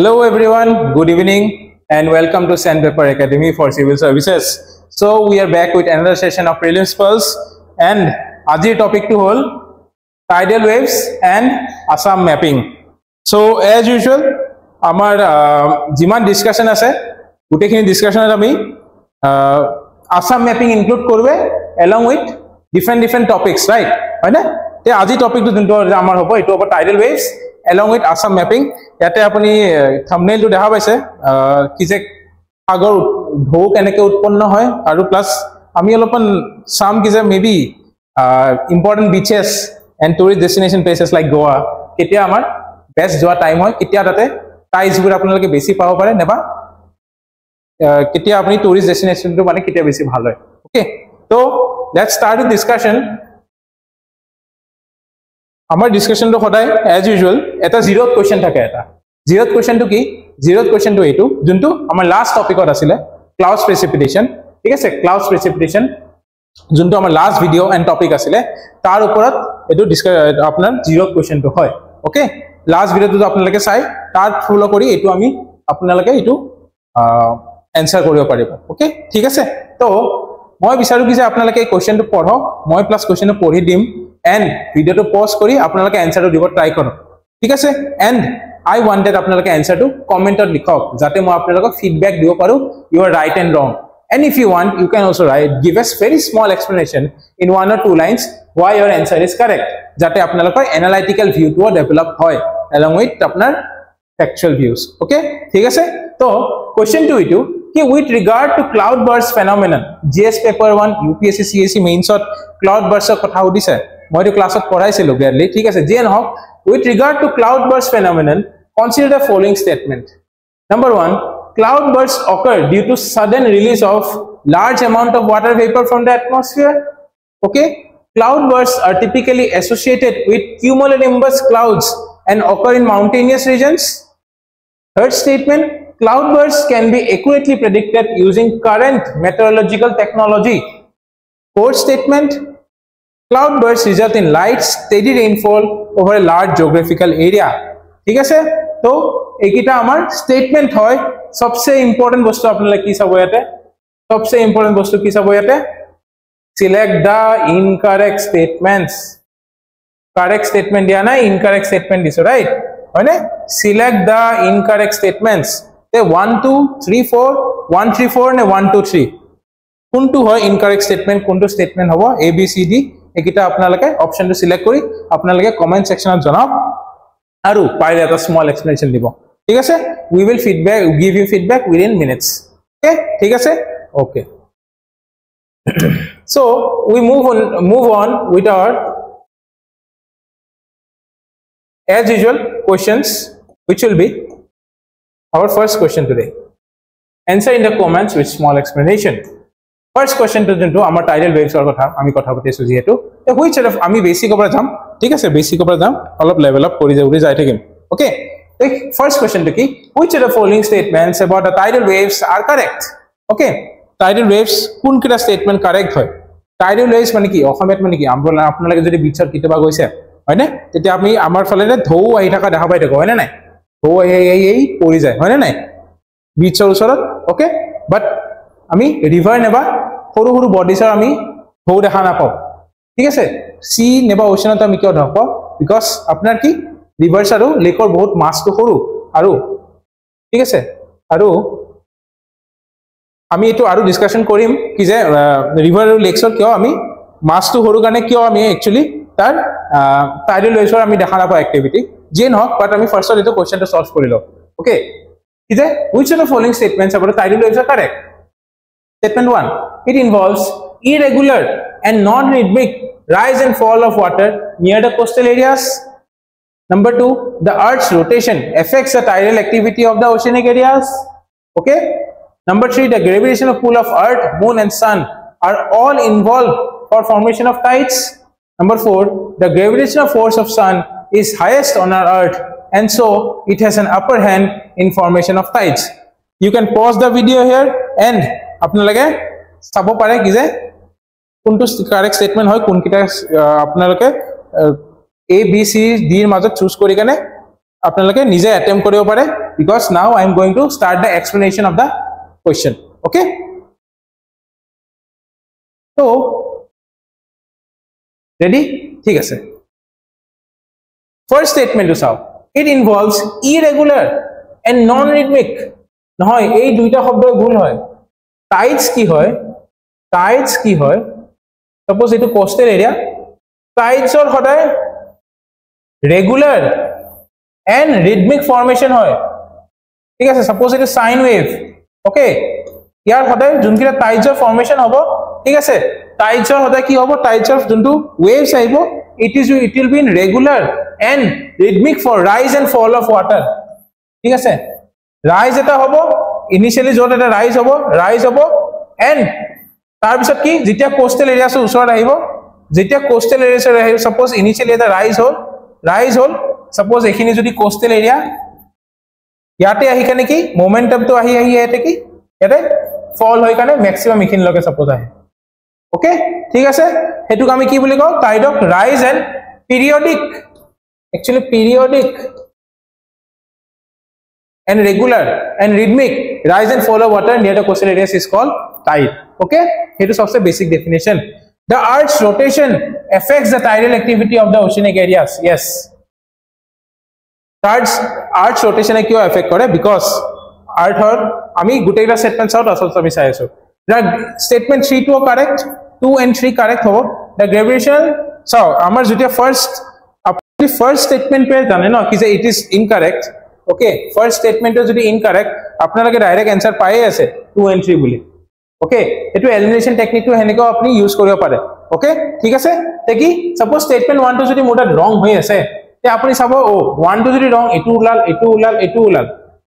Hello everyone, good evening and welcome to Sandpaper Academy for Civil Services. So we are back with another session of Prelims Pulse and আজিৰ টপিকটো হ'ল tidal waves and Assam mapping so' as usual আমাৰ যিমান discussion আছে গোটেইখিনি ডিছকাশ্যনত আমি Assam mapping include কৰোঁৱে along with different different topics right হয়নে তে আজি টপিকটো যোনটো আমাৰ হ'ব এইটো হ'ব tidal waves along with Assam mapping ইয়াতে আপুনি থামনেইলটো দেখা পাইছে। কি যে সাগৰ ঢৌ কেনেকৈ উৎপন্ন হয় আৰু প্লাছ আমি অলপমান চাম কি যে may be important beaches and tourist destination places like Goa কেতিয়া আমাৰ বেষ্ট যোৱা টাইম হয় কেতিয়া তাতে টাইজবোৰ আপোনালোকে বেছি পাব পাৰে নাইবা কেতিয়া আপুনি টুৰিষ্ট ডেষ্টিনেশ্যনটো মানে কেতিয়া বেছি ভাল হয়। অ'কে ত' লেট ষ্টাৰ্ট ডিছকাশ্যন আমাৰ ডিছকাশ্যনটো সদায় এজ ইউজুৱেল এটা জিৰ'ত কুৱেশ্যন থাকে এটা। জিৰ'ত কুৱেশ্যনটো কি? জিৰ'ত কুৱেশ্যনটো এইটো যোনটো আমাৰ লাষ্ট টপিকত আছিলে ক্লাউড প্ৰেচিপিটেশ্যন ঠিক আছে? ক্লাউড প্ৰেচিপিটেশ্যন যোনটো আমাৰ লাষ্ট ভিডিঅ' এণ্ড টপিক আছিলে তাৰ ওপৰত এইটো আপোনাৰ জিৰ' কুৱেশ্যনটো হয়। অ'কে লাষ্ট ভিডিঅ'টো আপোনালোকে চাই তাৰ ফ'ল' কৰি এইটো আমি আপোনালোকে এইটো এনচাৰ কৰিব পাৰিব। অ'কে ঠিক আছে? ত' মই বিচাৰোঁ কি যে আপোনালোকে এই কুৱেশ্যনটো পঢ়ক মই প্লাছ কুৱেশ্যনটো পঢ়ি দিম। এণ্ড ভিডিঅ'টো পজ কৰি আপোনালোকে এনচাৰটো দিব ট্ৰাই কৰক ঠিক আছে এণ্ড আই ৱান্টেড আপোনালোকে এনচাৰটো কমেণ্টত লিখক যাতে মই আপোনালোকক ফিডবেক দিব পাৰোঁ you are right and wrong And if you want, you can also write, give us very small explanation in one or two lines why your answer is correct. যাতে আপোনালোকৰ view টো develop হয় along with আপোনাৰ factual views. Okay? ঠিক আছে? তো to এইটো কি with regard to cloud burst phenomenon, GS paper 1, UPSC CSC mains-ত cloud burst কথা সুধিছে মই এইটো ক্লাছত পঢ়াইছিলো barely ঠিক আছে যিয়ে নহওক with regard to cloud burst phenomenon, consider the following statement. Number one, cloud bursts occur due to sudden release of large amount of water vapor from the atmosphere okay cloud bursts are typically associated with cumulonimbus clouds and occur in mountainous regions third statement cloud bursts can be accurately predicted using current meteorological technology fourth statement cloud bursts result in light steady rainfall over a large geographical area ঠিক আছে তো এইকেইটা আমাৰ statement হয় সবচে important বস্তু আপোনালোকে কি চাব ইয়াতে সবচে ইম্পৰ্টেণ্ট বস্তু কি চাব ইয়াতে select the incorrect statements correct statement দিয়া নাই ইনকাৰেক্ট ষ্টেটমেণ্ট দিছো ৰাইট হয়নে চিলেক্ট দ্য ইনকাৰেক্ট ষ্টেটমেণ্টছ তে one two three four one three four নে ওৱান টু থ্ৰী কোনটো হয় ইনকাৰেক্ট ষ্টেটমেণ্ট কোনটো ষ্টেটমেণ্ট হ'ব? এ বি চি ডি এইকেইটা আপোনালোকে অপশ্যনটো চিলেক্ট কৰি আপোনালোকে কমেণ্ট ছেকশ্যনত জনাওক আৰু পাৰিলে এটা স্মল এক্সপ্লেনেশ্যন দিব। ঠিক আছে? We will feedback give you feedback within minutes okay ঠিক আছে? Okay so' we move on move on with our as usual questions which will be our first question today answer in the comments with small explanation first কুৱেশ্যনটো যোনটো আমাৰ title ৱেবছৰ কথা আমি কথা পাতিছোঁ যিহেতু which আমি বেচিকৰ পৰা যাম ঠিক আছে বেচিকৰ পৰা যাম অলপ লেভেল আপ কৰি যাই যাই থাকিম okay first question to key which of the following statements about the tidal waves are correct? Okay. Tidal waves কিটা statement correct tidal waves মানে কি অসমীয়াত মানে কি আপোনালোকে যদি বিচৰ কেতিয়াবা গৈছে হয়নে তেতিয়া আমি আমাৰ ফালে ঢৌ আহি থকা দেখা পাই থাকো হয়নে নাই আহি পৰি যায় হয়নে নাই? বিচৰ ওচৰত অ'কে বাট আমি ৰিভাৰ নেবা সৰু সৰু বডিছৰ আমি ঢৌ দেখা নাপাওঁ। ঠিক আছে? চি নেবা অ'চেনত আমি কিয় নাপাওঁ বিকজ আপোনাৰ কি? ৰিভাৰ্ছ আৰু লেকৰ বহুত মাছটো সৰু। আৰু ঠিক আছে? আৰু আমি এইটো আৰু ডিছকাশ্যন কৰিম কি যে ৰিভাৰ আৰু লেকছৰ কিয় আমি মাছটো সৰু কাৰণে কিয় আমি একচুৱেলি তাৰ টাইডেল ৱেভছৰ আমি দেখা নাপাওঁ এক্টিভিটি যিয়ে নহওক বাট আমি ফাৰ্ষ্টত এইটো কুৱেশ্যনটো চল্ভ কৰি লওঁ অ'কে কি যে which of the following statements about tidal waves are correct statement 1 it involves irregular and non-rhythmic rise and fall of water near the coastal areas Number two, the Earth's rotation affects the tidal activity of the oceanic areas. Okay. Number three, the gravitational pull of Earth, Moon, and Sun are all involved for formation of tides. Number four, the gravitational force of Sun is highest on our Earth, and so it has an upper hand in formation of tides. You can pause the video here and আপোনালোকে চাব পাৰে কি যে কোনটো correct statement হয় কোনকেইটা আপোনালোকে A B C ডিৰ মাজত চুজ কৰি কেনে আপোনালোকে নিজে এটেম্প কৰিব পাৰে because now I am going to start the explanation of the question. Okay. So, ready? ঠিক আছে ফাৰ্ষ্ট ষ্টেটমেণ্টটো চাওক it involves irregular and non rhythmic নহয় এই দুইটা শব্দই ভুল হয়। টাইটছ কি হয়? টাইটছ কি হয়? চাপ'জ এইটো কোষ্টেল এৰিয়া টাইটছৰ সদায় ৰেগুলাৰ এণ্ড ৰিডমিক ফৰ্মেশ্যন হয়। ঠিক আছে চাপ'জ এইটো চাইন ৱেভ অ'কে ইয়াৰ সদায় যোনকেইটা টাইটছৰ ফৰ্মেশ্যন হ'ব ঠিক আছে? টাইটছৰ সদায় কি হ'ব? টাইটছৰ যোনটো ৱেভছ আহিব it is it will be in regular and rhythmic for rise and fall of water ঠিক আছে? ৰাইজ এটা হ'ব ইনিচিয়েলি য'ত এটা ৰাইজ হ'ব ৰাইজ হ'ব এণ্ড তাৰপিছত কি? যেতিয়া কোষ্টেল এৰিয়াছৰ ওচৰত আহিব যেতিয়া কোষ্টেল এৰিয়াছৰ আহিব ছাপ'জ ইনিচিয়েলি এটা ৰাইজ হ'ল ৰাইজ হ'ল ছাপ'জ এইখিনি যদি কোষ্টেল এৰিয়া ইয়াতে আহি কেনে কি? মমেণ্টামটো আহি আহি ইয়াতে কি? ইয়াতে ফল হৈ কাৰণে মেক্সিমাম এইখিনিলৈকে ছাপ'জ আহে। ওকে ঠিক আছে? হেতুক আমি কি বলি কও? Tide of rise and periodic actually periodic and regular and rhythmic rise and fall of water near the coastal areas is call tide okay হেতু সবসে basic definition the earth's rotation effects the tidal activity of the oceanic areas yes towards earth's রোটেশনে কিয় effect করে because আৰ্থৰ আমি গোটেইকেইটা statement চাওঁ আচলতে আমি চাই আছোঁ। Statement 3 to correct 2 and 3 correct hobo. The gravitational so amar jutia first apni first statement pe jane na ki it is incorrect. Okay first ষ্টেটমেণ্টটো যদি ইনকাৰেক্ট আপোনালোকে ডাইৰেক্ট এনচাৰ পায়ে আছে টু এণ্ড থ্ৰী বুলি অ'কে এইটো elimination টেকনিকটো সেনেকেও আপুনি use কৰিব পাৰে অ'কে ঠিক আছে তে কি ছাপ'জ ষ্টেটমেণ্ট ওৱানটো যদি মোৰ তাত ৰং হৈ আছে তে আপুনি চাব অ' ওৱানটো যদি ৰং এইটো ওলাল এইটো ওলাল এইটো ওলাল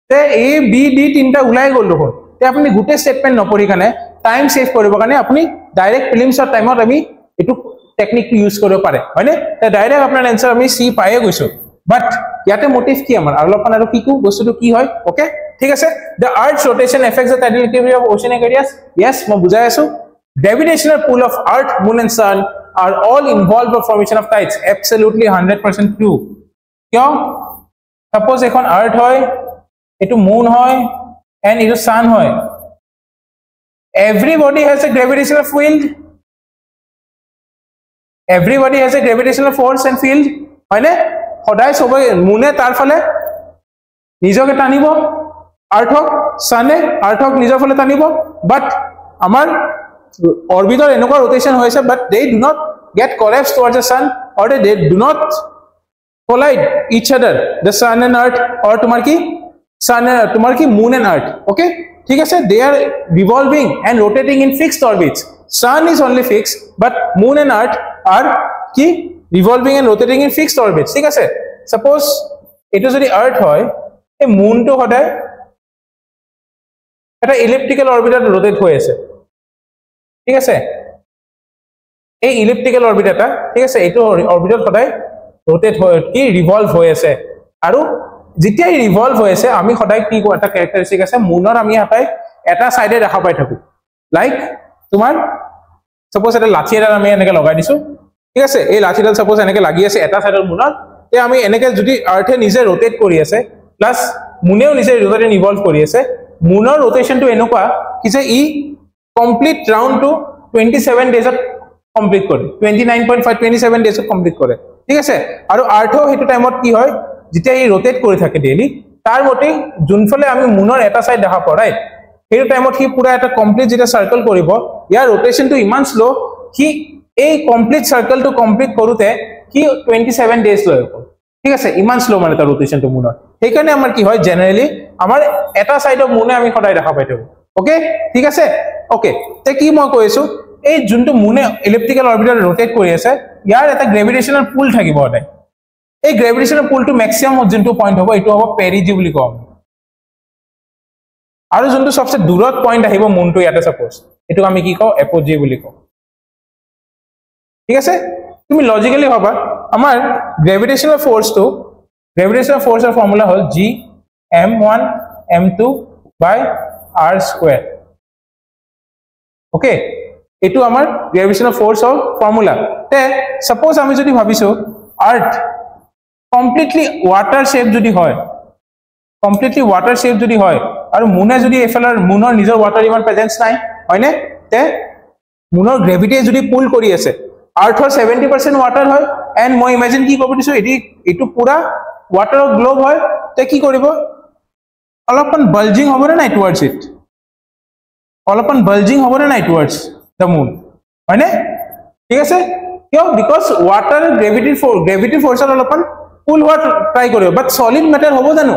তে এ বি ডি তিনিটা ওলাই গ'ল দেখোন আপুনি গোটেই ষ্টেটমেণ্ট নপঢ়ি কাৰণে টাইম ছেভ কৰিবৰ কাৰণে আপুনি ডাইৰেক্ট ফিলিমছৰ টাইমত আমি এইটো টেকনিকটো ইউজ কৰিব পাৰে। হয়নে? ডাইৰেক্ট আপোনাৰ এনচাৰ আমি চি পায়ে গৈছোঁ। বাট ইয়াতে মটিভ কি আমাৰ? আৰু অলপমান আৰু শিকো বস্তুটো কি হয়? অ'কে ঠিক আছে? The earth rotation effect the tidal activity of oceanic areas yes মই বুজাই আছো। Gravitational pull of earth moon and sun are all involve for formation of tides absolutely hundred percent true কিয়? ছাপ'জ এখন earth হয় এইটো মুন হয় and এইটো sun হয় everybody has a gravitational field everybody has a gravitational force and field হয়নে সদায় চবে মুনে তাৰ ফালে নিজকে টানিব আৰ্থক ছানে আৰ্থক নিজৰ ফালে টানিব বাট আমাৰ অৰ্বিটৰ এনেকুৱা ৰোটেশ্যন হৈছে but they do not get collapse towards the sun or they do not collide each other the sun and earth or তোমাৰ কি ছান তোমাৰ Ki Moon and earth okay ঠিক আছে? They are revolving and rotating in fixed orbits sun is only fix but moon and earth are কি? Revolving and rotating in fixed orbit ঠিক আছে? Suppose এইটো যদি আৰ্থ হয় এই মুনটো সদায় এটা ইলেক্ট্ৰিকেল অৰ্বিটত ৰোটেট হৈ আছে। ঠিক আছে? এই ইলেক্ট্ৰিকেল অৰ্বিট এটা ঠিক আছে? এইটো অৰ্বিটত সদায় ৰোটেট হৈ কি? ৰিভলভ হৈ আছে। আৰু যেতিয়া ৰিভলভ হৈ আছে আমি সদায় কি কওঁ এটা কেৰেক্টাৰিষ্টিক আছে মুনত আমি সদায় এটা চাইডে দেখা পাই থাকোঁ। লাইক তোমাৰ ছাপ'জ এটা লাঠি এডাল আমি এনেকৈ লগাই দিছোঁ ঠিক আছে? এই লাঠিডাল ছাপ'জ এনেকে লাগি আছে এটা চাইডৰ মুনত তে আমি এনেকে যদি আৰ্থে নিজে ৰোটেট কৰি আছে প্লাছ মুনেও নিজে ৰোটেট ইনভলভ কৰি আছে মুনৰ ৰোটেশ্যনটো এনেকুৱা কি যে ই কমপ্লিট ৰাউণ্ডটো টুৱেণ্টি ছেভেন ডেজত কমপ্লিট কৰে। Twenty nine point five twenty seven ডেজত complete কৰে। ঠিক আছে? আৰু আৰ্থেও সেইটো টাইমত কি হয় যেতিয়া ই ৰোটেট কৰি থাকে ডেইলি তাৰ মতেই যোনফালে আমি মুনৰ এটা চাইড দেখা পাওঁ ৰাইট সেইটো টাইমত সি পুৰা এটা কমপ্লিট যেতিয়া চাৰ্কল কৰিব ইয়াৰ ৰোটেশ্যনটো ইমান শ্ল' সি এই কমপ্লিট চাৰ্কলটো কমপ্লিট কৰোঁতে সি টুৱেণ্টি ছেভেন ডেজ লৈ হ'ব ঠিক আছে ইমান শ্ল' মানে তাৰ ৰোটেশ্যনটো মুনৰ সেইকাৰণে আমাৰ কি হয় জেনেৰেলি আমাৰ এটা চাইডৰ মুনে আমি সদায় দেখা পাই থাকোঁ। অ'কে ঠিক আছে? অ'কে তে কি মই কৈ আছো এই যোনটো মুনে ইলেক্ট্ৰিকেল অৰ্বিটত ৰোটেট কৰি আছে ইয়াৰ এটা গ্ৰেভিটেশ্যনেল পুল থাকিব সদায়। এই গ্ৰেভিটেশ্যনেল পুলটো মেক্সিমাম যোনটো পইণ্ট হ'ব এইটো হ'ব পেৰিজি বুলি কওঁ আৰু যোনটো চবচে দূৰত পইণ্ট আহিব মুনটো ইয়াতে ছাপ'জ এইটোক আমি কি কওঁ এপজি বুলি কওঁ। ঠিক আছে? তুমি লজিকেলি ভাবা আমাৰ গ্ৰেভিটেশ্যনেল ফ'ৰ্চটো গ্ৰেভিটেশ্যনেল ফ'ৰ্চৰ ফৰ্মুলা হ'ল G M one M two by R square okay এইটো আমাৰ গ্ৰেভিটেশ্যনেল ফ'ৰ্চৰ ফৰ্মুলা তে ছাপ'জ আমি যদি ভাবিছোঁ আৰ্থ কমপ্লিটলি ৱাটাৰ শ্বেপ যদি হয় কমপ্লিটলি ৱাটাৰ শ্বেপ যদি হয় আৰু মুনে যদি এইফালৰ মুনৰ নিজৰ ৱাটাৰ ইমান প্ৰেজেঞ্চ নাই হয়নে? তে মুনৰ গ্ৰেভিটিয়ে যদি পুল কৰি আছে আৰ্থৰ ছেভেণ্টি পাৰ্চেণ্ট ৱাটাৰ হয় এণ্ড মই ইমেজিন কি ক'ব দিছোঁ এটি এইটো পুৰা ৱাটাৰৰ গ্ল'ব হয় তে কি কৰিব? অলপমান বাল্জিং হ'বনে নাই টুৱাৰ্ডছ ইট অলপমান বাল্জিং হ'বনে নাই টুৱাৰ্ডছ দ্য মুন হয়নে? ঠিক আছে? কিয়? বিকজ ৱাটাৰ গ্ৰেভিটিৰ গ্ৰেভিটিৰ ফৰ্চত অলপমান কুল হোৱা ট্ৰাই কৰিব। বাট চলিড মেটাৰ হ'ব জানো?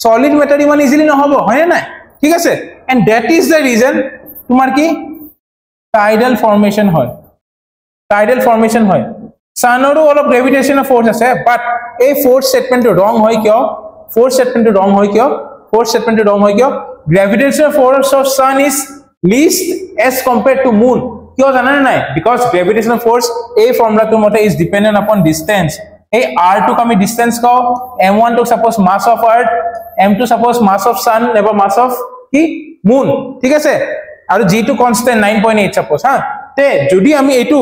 চলিড মেটাৰ ইমান ইজিলি নহ'ব হয়নে নাই? ঠিক আছে? And that is the reason তোমাৰ কি? টাইডেল ফৰ্মেশ্যন হয়। টাইডেল ফৰ্মেশ্যন হয়। ছানৰো অলপ গ্ৰেভিটেশ্যনৰ ফ'ৰ্চ আছে বাট এই ফ'ৰ্থ ষ্টেটমেণ্টটো ৰং হয় কিয়? ফ'ৰ্থ ষ্টেটমেণ্টটো ৰং হয় কিয়? ফ'ৰ্থ ষ্টেটমেণ্টটো ৰং হয় কিয়? গ্ৰেভিটেশ্যনৰ force of sun is least as compare to moon কিয় জানানে নাই? বিকজ গ্ৰেভিটেশ্যনৰ ফ'ৰ্চ এই ফৰ্মুলাটোৰ মতে ইজ ডিপেণ্ডেণ্ট আপন ডিষ্টেঞ্চ এই আৰ টোক আমি ডিষ্টেঞ্চ কওঁ M one take suppose mass of earth M two suppose mass of sun নাইবা মাছ অফ কি? মুন ঠিক আছে? আৰু G to constant nine point eight suppose হা? তে যদি আমি এইটো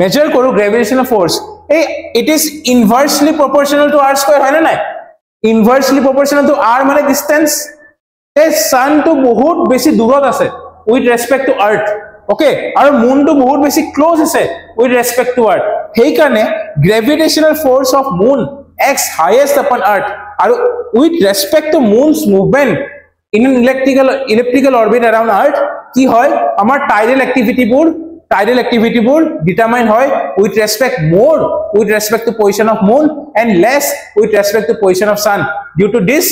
মেজাৰ কৰোঁ গ্ৰেভিটেশ্যনৰ ফ'ৰ্চ এই it is inversely proportional to R square হয়নে নাই? ইনভাৰ্চলি প্ৰপৰ্চনেল টু আৰ মানে ডিষ্টেঞ্চ এই ছানটো বহুত বেছি দূৰত আছে with respect to earth okay আৰু মুনটো বহুত বেছি ক্ল'জ আছে উইথ ৰেচপেক্ট টু আৰ্থ সেইকাৰণে gravitational force of moon X highest upon earth আৰু with respect to moon's movement in electrical electrical orbit around earth কি হয়? আমাৰ টাইডেল এক্টিভিটিবোৰ টাইডেল এক্টিভিটিবোৰ ডিটাৰমাইন হয় with respect more with respect to position of moon and less with respect to position of sun due to this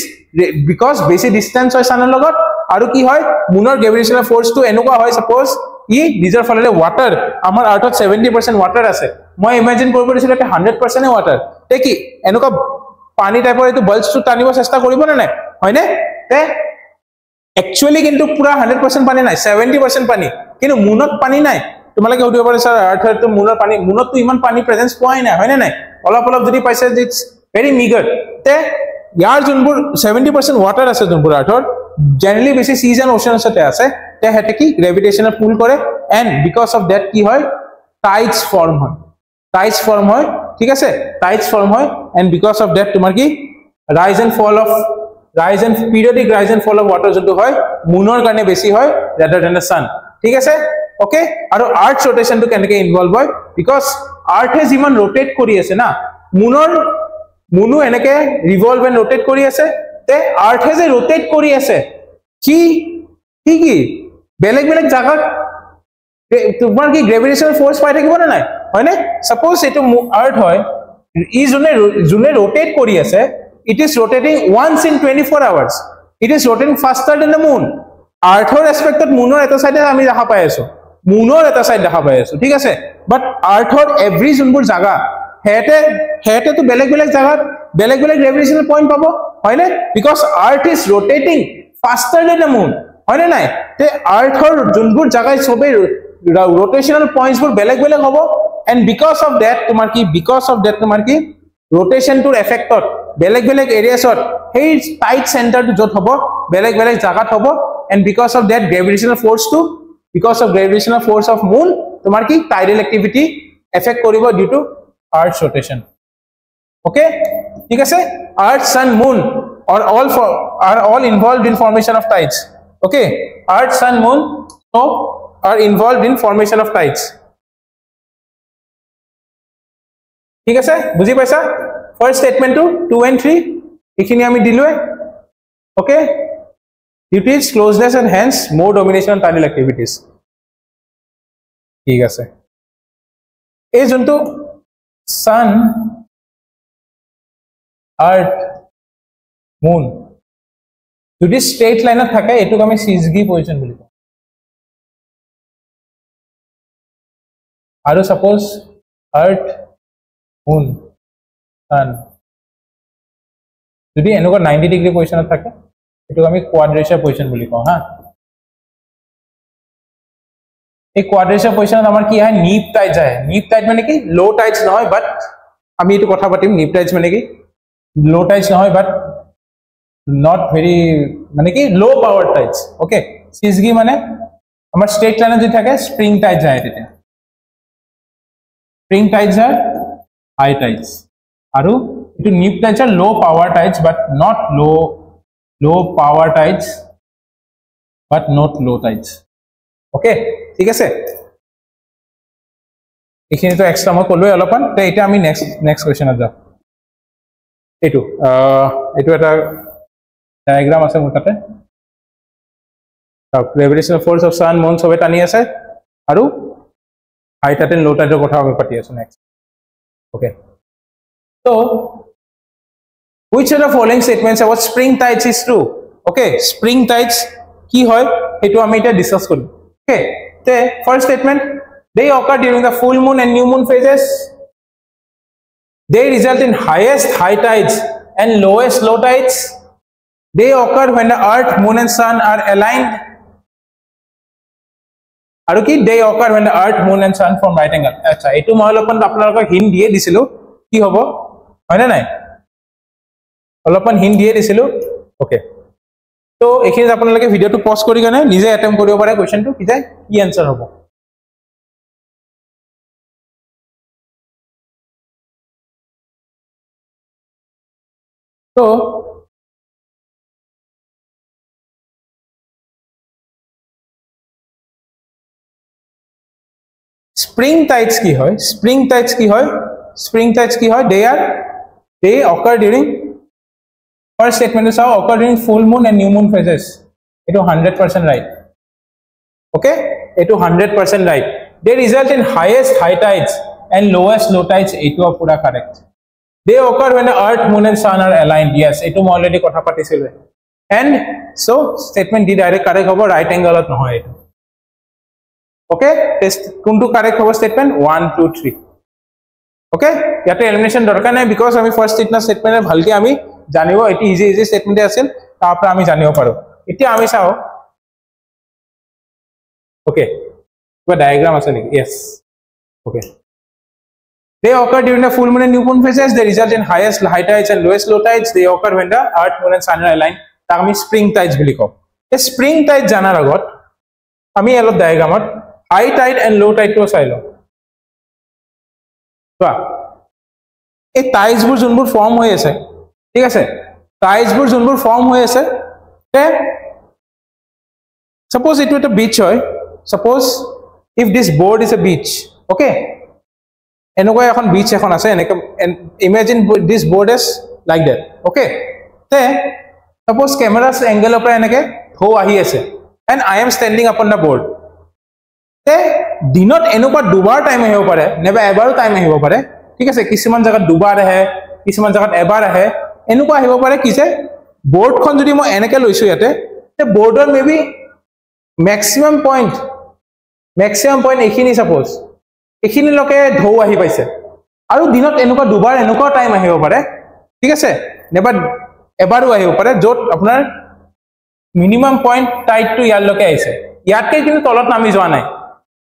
because বেছি distance হয় ছানৰ লগত আৰু কি হয়? মুনৰ গ্ৰেভিটেশ্যনেল ফ'ৰ্চটো এনেকুৱা হয় ছাপ'জ ই নিজৰ ফালে ৱাটাৰ আমাৰ আৰ্থত ছেভেণ্টি পাৰ্চেণ্ট ৱাটাৰ আছে। মই ইমেজিন কৰিব দিছিলোঁ এতিয়া হাণ্ড্ৰেড পাৰ্চেণ্টে ৱাটাৰ তে কি এনেকুৱা পানী টাইপৰ এইটো বলছটো টানিব চেষ্টা কৰিব নে নাই? হয়নে? তে একচুৱেলি কিন্তু পুৰা হাণ্ড্ৰেড পাৰ্চেণ্ট পানী নাই ছেভেণ্টি পাৰ্চেণ্ট পানী। কিন্তু মুনত পানী নাই। তোমালোকে সুধিব পাৰে ছাৰ আৰ্থতো মুনৰ পানী মুনততো ইমান পানী প্ৰেজেঞ্চ পোৱাই নাই হয়নে নাই? অলপ অলপ যদি পাইছে ইটছ ভেৰি মিগাৰ তে ইয়াৰ যোনবোৰ ছেভেণ্টি পাৰ্চেণ্ট ৱাটাৰ আছে যোনবোৰ আৰ্থৰ জেনেৰেলি বেছি চিজ এণ্ড অ'চেনছতে আছে। তে সিহঁতে কি গ্ৰেভিটেশ্যনে পুল কৰে। এণ্ড বিকজ অফ ডেট কি হয়? টাইটছ ফৰ্ম হয়। টাইটছ ফৰ্ম হয়। ঠিক আছে? টাইটছ ফৰ্ম হয়। এণ্ড বিকজ অফ ডেট তোমাৰ কি? Rise and fall of rise and periodic rise and fall of water যোনটো হয় মুনৰ কাৰণে বেছি হয় ৰেডাৰ দেন দ্য ছান ঠিক আছে? অ'কে আৰু আৰ্থ ৰটেশ্যনটো কেনেকৈ ইনভল্ভ হয়? বিকজ আৰ্থে যিমান ৰটেট কৰি আছে না। মুনৰ মুনো এনেকে ৰিভল্ভ এণ্ড ৰোটেট কৰি আছে। তে আৰ্থে যে ৰোটেট কৰি আছে কি কি কি? বেলেগ বেলেগ জাগাত তোমাৰ কি গ্ৰেভিটেশ্যনেল ফ'ৰ্চ পাই থাকিব নে নাই? হয়নে? ছাপ'জ এইটো আৰ্থ হয় ই যোনে যোনে ৰোটেট কৰি আছে it is rotating once in twenty four hours it is rotating faster than the moon আৰ্থৰ ৰেচপেক্টত মুনৰ এটা চাইডে আমি দেখা পাই আছো। মুনৰ এটা চাইড দেখা পাই আছো ঠিক আছে? বাট আৰ্থৰ এভৰি যোনবোৰ জাগা সিহঁতে সিহঁতেতো বেলেগ বেলেগ জাগাত বেলেগ বেলেগ গ্ৰেভিটেশ্যনেল পইণ্ট পাব। হয়নে? Because earth is rotating faster than the moon হয়নে নাই? তে আৰ্থৰ যোনবোৰ জাগাই চবেই ৰোটেশ্যনেল পইণ্টছবোৰ বেলেগ বেলেগ হ'ব। এণ্ড বিকজ অফ ডেট তোমাৰ কি বিকজ অফ ডেট তোমাৰ কি ৰোটেশ্যনটোৰ এফেক্টত বেলেগ বেলেগ এৰিয়াছত সেই টাইট চেণ্টাৰটো য'ত হ'ব বেলেগ বেলেগ জাগাত হ'ব। And because of that gravitational ফ'ৰ্চটো because of gravitational force of moon তোমাৰ কি টাইডেল এক্টিভিটি এফেক্ট কৰিব due to earth rotation okay ঠিক আছে earth sun moon or all for are all involved in formation of tides. Okay? Earth sun moon so are involved in formation of tides. ঠিক আছে বুজি পাইছা first ষ্টেটমেণ্টটো two and three এইখিনি আমি দিলোৱে okay due to its closeness and hence more domination tidal activities ঠিক আছে এই যোনটো ছান আৰ্থ মুন যদি ষ্ট্ৰেইট লাইনত থাকে এইটোক আমি চিজগি পজিশ্যন বুলি কওঁ আৰু ছাপ'জ আৰ্থ মুন ছান যদি এনেকুৱা নাইণ্টি ডিগ্ৰী পজিশ্যনত থাকে এইটোক আমি কোৱাড্ৰেচাৰ পজিশ্যন বুলি কওঁ হা। এই কোৱাড্ৰেচাৰ পজিশ্যনত আমাৰ কি হয় নিপ টাইট যায় নিপ টাইট মানে কি? ল' টাইটছ নহয় বাট আমি এইটো কথা পাতিম। নিপ টাইটছ মানে কি? ল' টাইটছ নহয় বাট নট ভেৰি মানে কি ল' পাৱাৰ টাইটছ অ'কে চিজগি মানে আমাৰ ষ্ট্ৰেইট লাইনত যদি থাকে স্প্ৰিং টাইট যায় তেতিয়া। স্প্ৰিং টাইট যায় হাই টাইটছ আৰু এইটো neap tides low' power tides but not low' low power tides but not low tides okay ঠিক আছে? এইখিনিতো এক্সট্ৰা মই ক'লোৱে অলপমান। তে এতিয়া আমি নেক্সট নেক্সট কুৱেশ্যনত যাওঁ। এইটো এইটো এটা ডায়েগ্ৰাম আছে মোৰ তাতে। গ্ৰেভিটেশ্যনেল ফ'ৰ্চ অফ ছান মন চবে টানি আছে। আৰু হাই টাইটেন ল' টাইটৰ কথা আমি পাতি আছো নেক্সট অ'কে তো with side of following statements এবাৰ spring tides is true okay spring tides কি হয়? সেইটো আমি এতিয়া ডিছকাছ কৰিম। অ'কে তে first statement they occur during the full moon and new moon phases they result in highest high tides and lowest low tides they occur when the earth moon and sun are aligned আৰু কি occur when the earth moon and sun form right angle আচ্ছা এইটো মই অলপমান আপোনালোকক hint দিয়ে দিছিলো কি হ'ব হয়নে নাই অলপমান হিন্ট দিয়ে দিছিলো অ'কে তো এইখিনিত আপোনালোকে ভিডিঅ'টো পজ কৰি কেনে নিজে এটেম্প কৰিব পাৰে কুৱেশ্যনটো কি যায় কি এনচাৰ হ'ব তো স্প্ৰিং টাইডছ কি হয় স্প্ৰিং টাইডছ কি হয় স্প্ৰিং টাইডছ কি হয় they are they occur during First statement is how occur during full moon and new moon phases. It is 100% right. Okay? It is 100% right. They result in highest high tides and lowest low tides. It is pura correct. They occur when the earth, moon and sun are aligned. Yes, it is already kotha patisil. And so statement D direct correct hobo right angle at nohoy. Okay? Test kuntu correct hobo statement 1 2 3. Okay? Because আমি first statement ষ্টেটমেণ্টে ভালকৈ আমি জানিব এটি easy easy ষ্টেটমেণ্টে আছিল তাৰ পৰা আমি জানিব পাৰোঁ এতিয়া আমি চাওঁ অ'কে কিবা ডায়েগ্ৰাম আছে নেকি yes okay They occur during the full moon and new moon phases. They result in highest high tides and lowest low tides. They occur when the earth, moon and sun are aligned. তাক আমি spring tides বুলি কওঁ এই spring Tide জনাৰ আগত আমি অলপ ডায়েগ্ৰামত হাই tide and ল' টাইডটো চাই লওঁ চোৱা এই টাইজবোৰ যোনবোৰ ফৰ্ম হৈ আছে ঠিক আছে টাইজবোৰ যোনবোৰ ফৰ্ম হৈ আছে তে চাপ'জ এইটো এটা বিচ হয় suppose if this board is a beach okay এনেকুৱা এখন বিচ এখন আছে এনেকৈ imagine this board is like that okay তে চাপ'জ কেমেৰা এংগেলৰ পৰা এনেকৈ ঢৌ আহি আছে and I am standing upon the board তে দিনত এনেকুৱা দুবাৰ টাইম আহিব পাৰে নাইবা এবাৰো টাইম আহিব পাৰে ঠিক আছে? কিছুমান জেগাত দুবাৰ আহে কিছুমান জেগাত এবাৰ আহে এনেকুৱা আহিব পাৰে কি যে বৰ্ডখন যদি মই এনেকৈ লৈছোঁ ইয়াতে বৰ্ডৰ may be maximum point maximum point এইখিনি চাপ'জ এইখিনিলৈকে ঢৌ আহি পাইছে। আৰু দিনত এনেকুৱা দুবাৰ এনেকুৱা টাইম আহিব পাৰে ঠিক আছে? নাইবা এবাৰো আহিব পাৰে য'ত আপোনাৰ মিনিমাম পইণ্ট টাইটটো ইয়ালৈকে আহিছে। ইয়াতকৈ কিন্তু তলত নামি যোৱা নাই।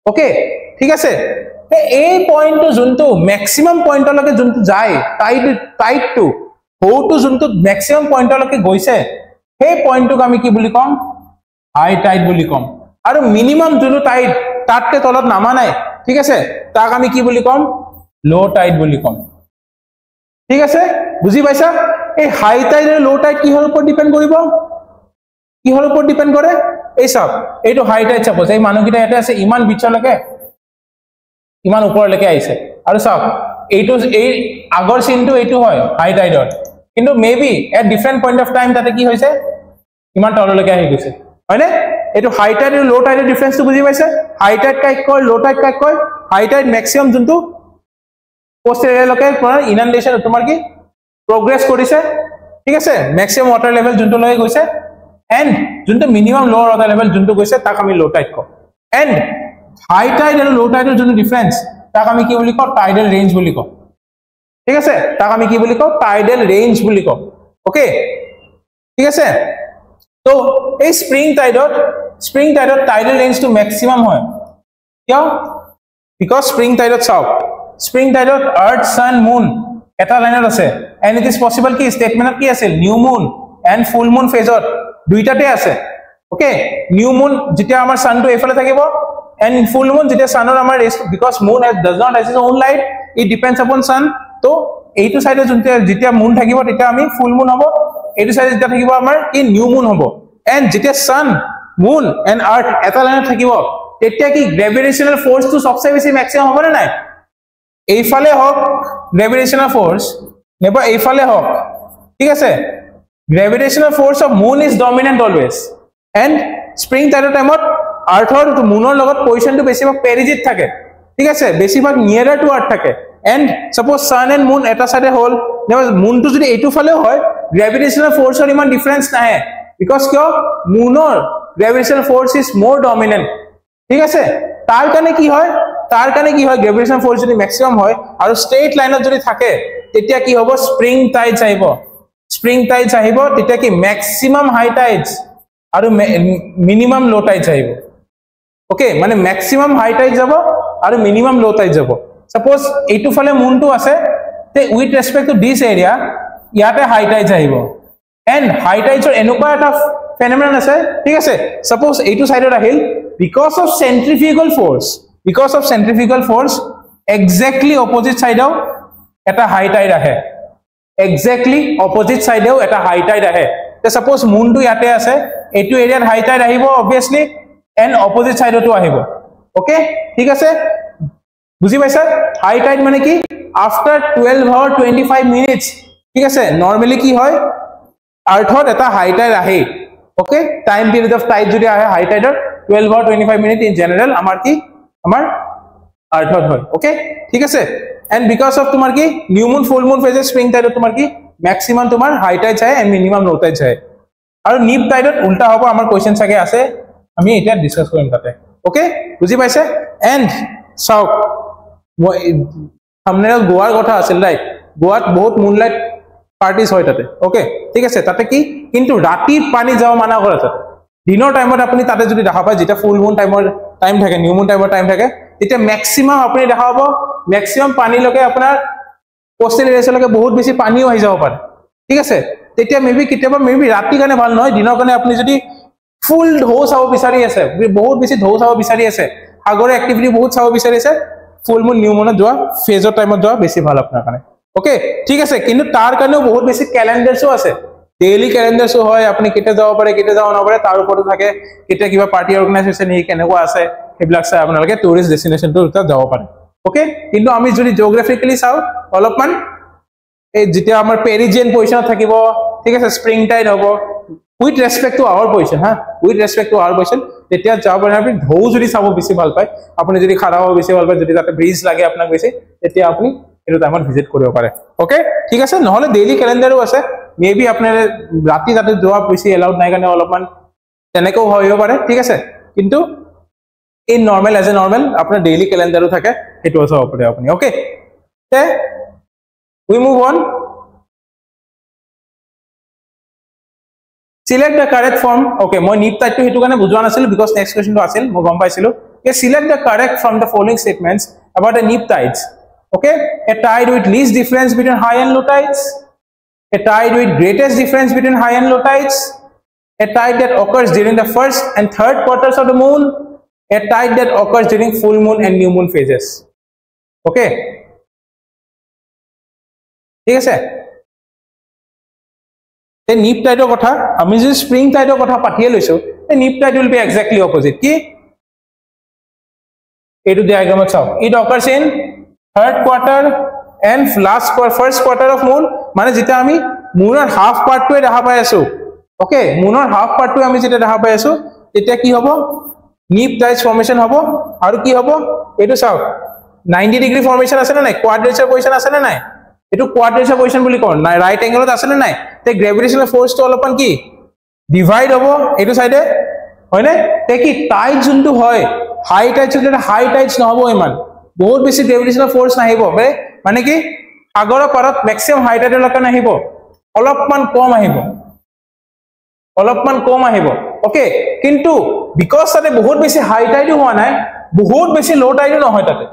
অ'কে ঠিক আছে? এই পইণ্টটো যোনটো মেক্সিমাম পইণ্টলৈকে যোনটো যায় টাইট টাইটটো সৌটো যোনটো মেক্সিমাম পইণ্টলৈকে গৈছে সেই পইণ্টটোক আমি কি বুলি ক'ম? হাই টাইট বুলি ক'ম। আৰু মিনিমাম যোনটো টাইট তাতকৈ তলত নামা নাই। ঠিক আছে? তাক আমি কি বুলি ক'ম? ল' টাইট বুলি ক'ম। ঠিক আছে? বুজি পাইছা? এই হাই টাইট আৰু ল' টাইট কিহৰ ওপৰত ডিপেণ্ড কৰিব? কিহৰ ওপৰত ডিপেণ্ড কৰে? এই চাওক এইটো হাই টাইট চাপ'জ এই মানুহকেইটা ইয়াতে আছে ইমান বিচলৈকে ইমান ওপৰলৈকে আহিছে। আৰু চাওক এইটো এই আগৰ চিনটো এইটো হয় হাই টাইডৰ কিন্তু may be at different point of time তাতে কি হৈছে? ইমান তললৈকে আহি গৈছে। হয়নে? এইটো হাই টাইড আৰু ল' টাইডৰ ডিফাৰেঞ্চটো বুজি পাইছে? হাই টাইড কাক কয় ল' টাইড কাক কয়? হাই টাইড মেক্সিমাম যোনটো পষ্ট এৰিয়ালৈকে তোমাৰ ইনাণ্ডেশ্যন তোমাৰ কি প্ৰগ্ৰেছ কৰিছে। ঠিক আছে? মেক্সিমাম ৱাটাৰ লেভেল যোনটোলৈকে গৈছে। এণ্ড যোনটো মিনিমাম ল'ৰ ৱাটাৰ লেভেল যোনটো গৈছে তাক আমি ল' টাইড কওঁ। এণ্ড হাই টাইড আৰু ল' টাইডৰ যোনটো ডিফাৰেঞ্চ তাক আমি কি বুলি কওঁ? টাইডেল ৰেঞ্জ বুলি কওঁ। ঠিক আছে? তাক আমি কি বুলি কওঁ? টাইডেল ৰেঞ্জ বুলি কওঁ। অ'কে ঠিক আছে? তো এই স্প্ৰিং টাইডত স্প্ৰিং টাইডত টাইডেল ৰেঞ্জটো মেক্সিমাম হয়। কিয়? বিকজ স্প্ৰিং টাইডত চাওক স্প্ৰিং টাইডত আৰ্থ ছান মুন এটা লাইনত আছে। এণ্ড ইট ইজ পচিবল কি ষ্টেটমেণ্টত কি আছিল? New moon and full moon ফেজত দুইটাতে আছে। অ'কে নিউ মুন যেতিয়া আমাৰ ছানটো এইফালে থাকিব এণ্ড ফুল মুন যেতিয়া ছানৰ আমাৰ because moon does not has its own light it depends upon sun তো এইটো চাইডে যোনটো যেতিয়া মুন থাকিব তেতিয়া আমি ফুল মুন হ'ব। এইটো চাইডে যেতিয়া থাকিব আমাৰ কি নিউ মুন হ'ব। এণ্ড যেতিয়া ছান মুন এণ্ড আৰ্থ এটা লাইনত থাকিব তেতিয়া কি গ্ৰেভিটেশ্যনেল ফ'ৰ্চটো চবচে বেছি মেক্সিমাম হ'বনে নাই? এইফালে হওক গ্ৰেভিটেশ্যনেল ফ'ৰ্চ নাইবা এইফালে হওক ঠিক আছে? Gravitational force of moon is dominant always and spring টাইডৰ টাইমত আৰ্থৰ মুনৰ লগত পজিশ্যনটো বেছিভাগ পেৰিজিত থাকে। ঠিক আছে? বেছিভাগ নিয়েৰাৰ টু আৰ্থ থাকে। And suppose sun and moon এটা চাইডে হ'ল মুনটো যদি এইটো ফালেও হয় গ্ৰেভিটেশ্যনেল ফ'ৰ্চৰ ইমান ডিফাৰেঞ্চ নাহে। বিকজ কিয়? মুনৰ gravitational force is more dominant ঠিক আছে? তাৰ কাৰণে কি হয়? তাৰ কাৰণে কি হয়? গ্ৰেভিটেশ্যন ফ'ৰ্চ যদি মেক্সিমাম হয় আৰু ষ্ট্ৰেইট লাইনত যদি থাকে তেতিয়া কি হ'ব? স্প্ৰিং টাইডছ আহিব। স্প্ৰিং টাইডছ আহিব তেতিয়া কি? মেক্সিমাম হাই টাইডছ আৰু মিনিমাম ল' টাইডছ আহিব। অ'কে মানে মেক্সিমাম হাই টাইড যাব আৰু মিনিমাম ল' টাইড যাব। ছাপ'জ এইটো ফালে মুনটো আছে with respect to this area ইয়াতে হাই টাইডছ আহিব। এণ্ড হাই টাইডছৰ এনেকুৱা এটা ফেনমেন আছে ঠিক আছে? ছাপ'জ এইটো চাইডত আহিল because of centrifugal force because of centrifugal force exactly opposite চাইডেও এটা হাই টাইড আহে। একজেক্টলি অপজিট চাইডেও এটা হাই টাইড আহে। ছাপ'জ মুনটো ইয়াতে আছে এইটো এৰিয়াত হাই টাইড আহিব অবভিয়াছলি এণ্ড অপজিট চাইডতো আহিব। অ'কে ঠিক আছে? বুজি পাইছা? হাই টাইড মানে কি? After twelve hour twenty five minutes ঠিক আছে নৰ্মেলি কি হয়? আৰ্থত এটা হাই টাইড আহেই okay time period of tide যদি আহে high টাইডৰ twelve hour twenty five minute in general আমাৰ কি? আমাৰ আৰ্থত হয় অ'কে ঠিক আছে? এণ্ড বিকজ অফ তোমাৰ কি? New moon full moon phases spring টাইডত তোমাৰ কি? মেক্সিমাম তোমাৰ হাই টাইড চাই এণ্ড মিনিমাম ল' টাইড চাই আৰু নিপ টাইডত উল্টা হ'ব আমাৰ কুৱেশ্যন চাগে আছে। আমি এতিয়া ডিছকাছ কৰিম তাতে অ'কে বুজি পাইছে? এণ্ড চাওক মই সামনেৰত গোৱাৰ কথা আছিল ৰাইট গোৱাত বহুত মুনলাইট পাৰ্টিজ হয় তাতে অ'কে ঠিক আছে তাতে কি? কিন্তু ৰাতি পানী যাব মানা কৰা তাতে দিনৰ টাইমত আপুনি তাতে যদি দেখা পায় যেতিয়া ফুল মুন টাইমৰ টাইম থাকে নিউ মুন টাইমৰ টাইম থাকে তেতিয়া মেক্সিমাম আপুনি দেখা পাব মেক্সিমাম পানীলৈকে আপোনাৰ কষ্টেল এৰিয়াছলৈকে বহুত বেছি পানীও আহি যাব পাৰে। ঠিক আছে? তেতিয়া মে বি কেতিয়াবা মে বি ৰাতিৰ কাৰণে ভাল নহয় দিনৰ কাৰণে আপুনি যদি ফুল ঢৌ চাব বিচাৰি আছে বহুত বেছি ঢৌ চাব বিচাৰি আছে সাগৰৰ এক্টিভিটি বহুত চাব বিচাৰি আছে ফুল মুন নিউ মুনত যোৱা ফেজৰ টাইমত যোৱা বেছি ভাল আপোনাৰ কাৰণে। অ'কে ঠিক আছে কিন্তু তাৰ কাৰণেও বহুত বেছি কেলেণ্ডাৰ্ছো আছে। ডেইলি কেলেণ্ডাৰ্ছো হয় আপুনি কেতিয়া যাব পাৰে কেতিয়া যাব নপাৰে তাৰ ওপৰতো থাকে কেতিয়া কিবা পাৰ্টি অৰ্গেনাইজ হৈছে নেকি কেনেকুৱা আছে সেইবিলাক চাই আপোনালোকে টুৰিষ্ট ডেষ্টিনেশ্যনটো তাত যাব পাৰে। অ'কে কিন্তু আমি যদি জিঅ'গ্ৰাফিকেলি চাওঁ অলপমান এই যেতিয়া আমাৰ পেৰিজিয়ান পজিশ্যনত থাকিব ঠিক আছে স্প্ৰিং টাইড হ'ব with respect to our position হা with respect to our position তেতিয়া যাব পাৰে আপুনি ঢৌ যদি চাব বেছি ভাল পায় আপুনি যদি খাৰা হ'ব বেছি ভাল পায় যদি তাতে ব্ৰিজ লাগে আপোনাক বেছি তেতিয়া আপুনি সেইটো টাইমত ভিজিট কৰিব পাৰে। অ'কে ঠিক আছে? নহ'লে ডেইলি কেলেণ্ডাৰো আছে। মে বি আপোনাৰ ৰাতি তাতে যোৱা বেছি এলাউড নাই কাৰণে অলপমান তেনেকৈও ভাবিব পাৰে। ঠিক আছে? কিন্তু in normal as a normal আপোনাৰ ডেইলি কেলেণ্ডাৰো থাকে। সেইটোও চাব পাৰে আপুনি। অ'কে তে we move on select the correct from okay মই নিপ টাইপটো সেইটো কাৰণে বুজোৱা নাছিলোঁ বিকজ নেক্সট কুৱেশ্যনটো আছিল মই গম পাইছিলোঁ। Select the correct from the following statements about the neap tides Okay a tide with least difference between high and low' tides a tide with greatest difference between high and low tides, a tide that occurs during the first and third quarters of the moon, a tide that occurs during full moon and new moon phases. Okay? ঠিক আছে এই নিপ টাইডৰ কথা আমি যদি spring টাইডৰ কথা পাতিয়ে লৈছো এই neap tide will be exactly opposite কি এইটো ডায়াগ্ৰামত চাওক it occurs in third quarter and last first quarter of moon মানে যেতিয়া আমি মুনৰ হাফ পাৰ্টটোৱে দেখা পাই আছো অ'কে মুনৰ হাফ পাৰ্টটোৱে আমি যেতিয়া দেখা পাই আছো তেতিয়া কি হ'ব? নিপ টাইজ ফৰ্মেশ্যন হ'ব। আৰু কি হ'ব? এইটো চাওক নাইণ্টি ডিগ্ৰী ফৰ্মেশ্যন আছেনে নাই? কোৱাড্ৰেচাৰ পজিশ্যন আছেনে নাই? এইটো কোৱাড্ৰেচাৰ পজিশ্যন বুলি কওঁ নাই ৰাইট এংগলত আছেনে নাই? তে গ্ৰেভিটেশ্যনেল ফ'ৰ্চটো অলপমান কি? ডিভাইড হ'ব এইটো চাইডে হয়নে? তে কি টাইড যোনটো হয় হাই টাইড হাই টাইডছ নহ'ব ইমান। বহুত বেছি গ্ৰেভিটেশ্যনেল ফ'ৰ্চ নাহিব মানে কি? সাগৰৰ পাৰত মেক্সিমাম হাই টাইডলৈকে নাহিব। অলপমান কম আহিব। অলপমান কম আহিব। অ'কে কিন্তু বিকজ তাতে বহুত বেছি হাই টাইডো হোৱা নাই বহুত বেছি ল' টাইডো নহয় তাতে।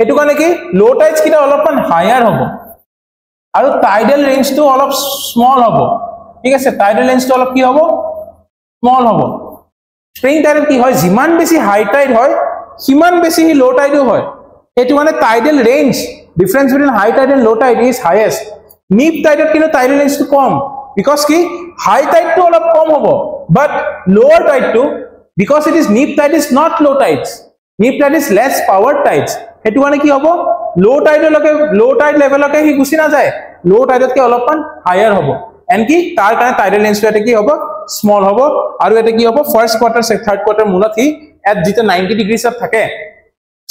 সেইটো কাৰণে কি? ল' টাইডছ কেইটা অলপমান হায়াৰ হ'ব। আৰু টাইডেল ৰেঞ্জটো অলপ স্মল হ'ব। ঠিক আছে টাইডেল ৰেঞ্জটো অলপ কি হ'ব? স্মল হ'ব। স্প্ৰিং টাইডত কি হয়? যিমান বেছি হাই টাইড হয় সিমান বেছি ল' টাইডো হয়। সেইটো মানে tidal range difference between high tide and low' tide is highest neap টাইডত কিন্তু টাইডেল ৰেঞ্জটো কম বিকজ কি হাই টাইডটো অলপ কম হ'ব but lower টাইডটো because it is neap tide is not low' tides neap tide is less power tides সেইটো কাৰণে কি হ'ব? ল' টাইডলৈকে ল' টাইড লেভেললৈকে সি গুচি নাযায়। ল' টাইডতকে অলপমান হায়াৰ হ'ব। এণ্ড কি তাৰ কাৰণে টাইডেল লেন্সটো এটা কি হ'ব? স্মল হ'ব। আৰু এটা কি হ'ব? ফাৰ্ষ্ট কোৱাৰ্টাৰ থাৰ্ড কোৱাৰ্টাৰ মূলত সি এট যেতিয়া নাইণ্টি ডিগ্ৰীছত থাকে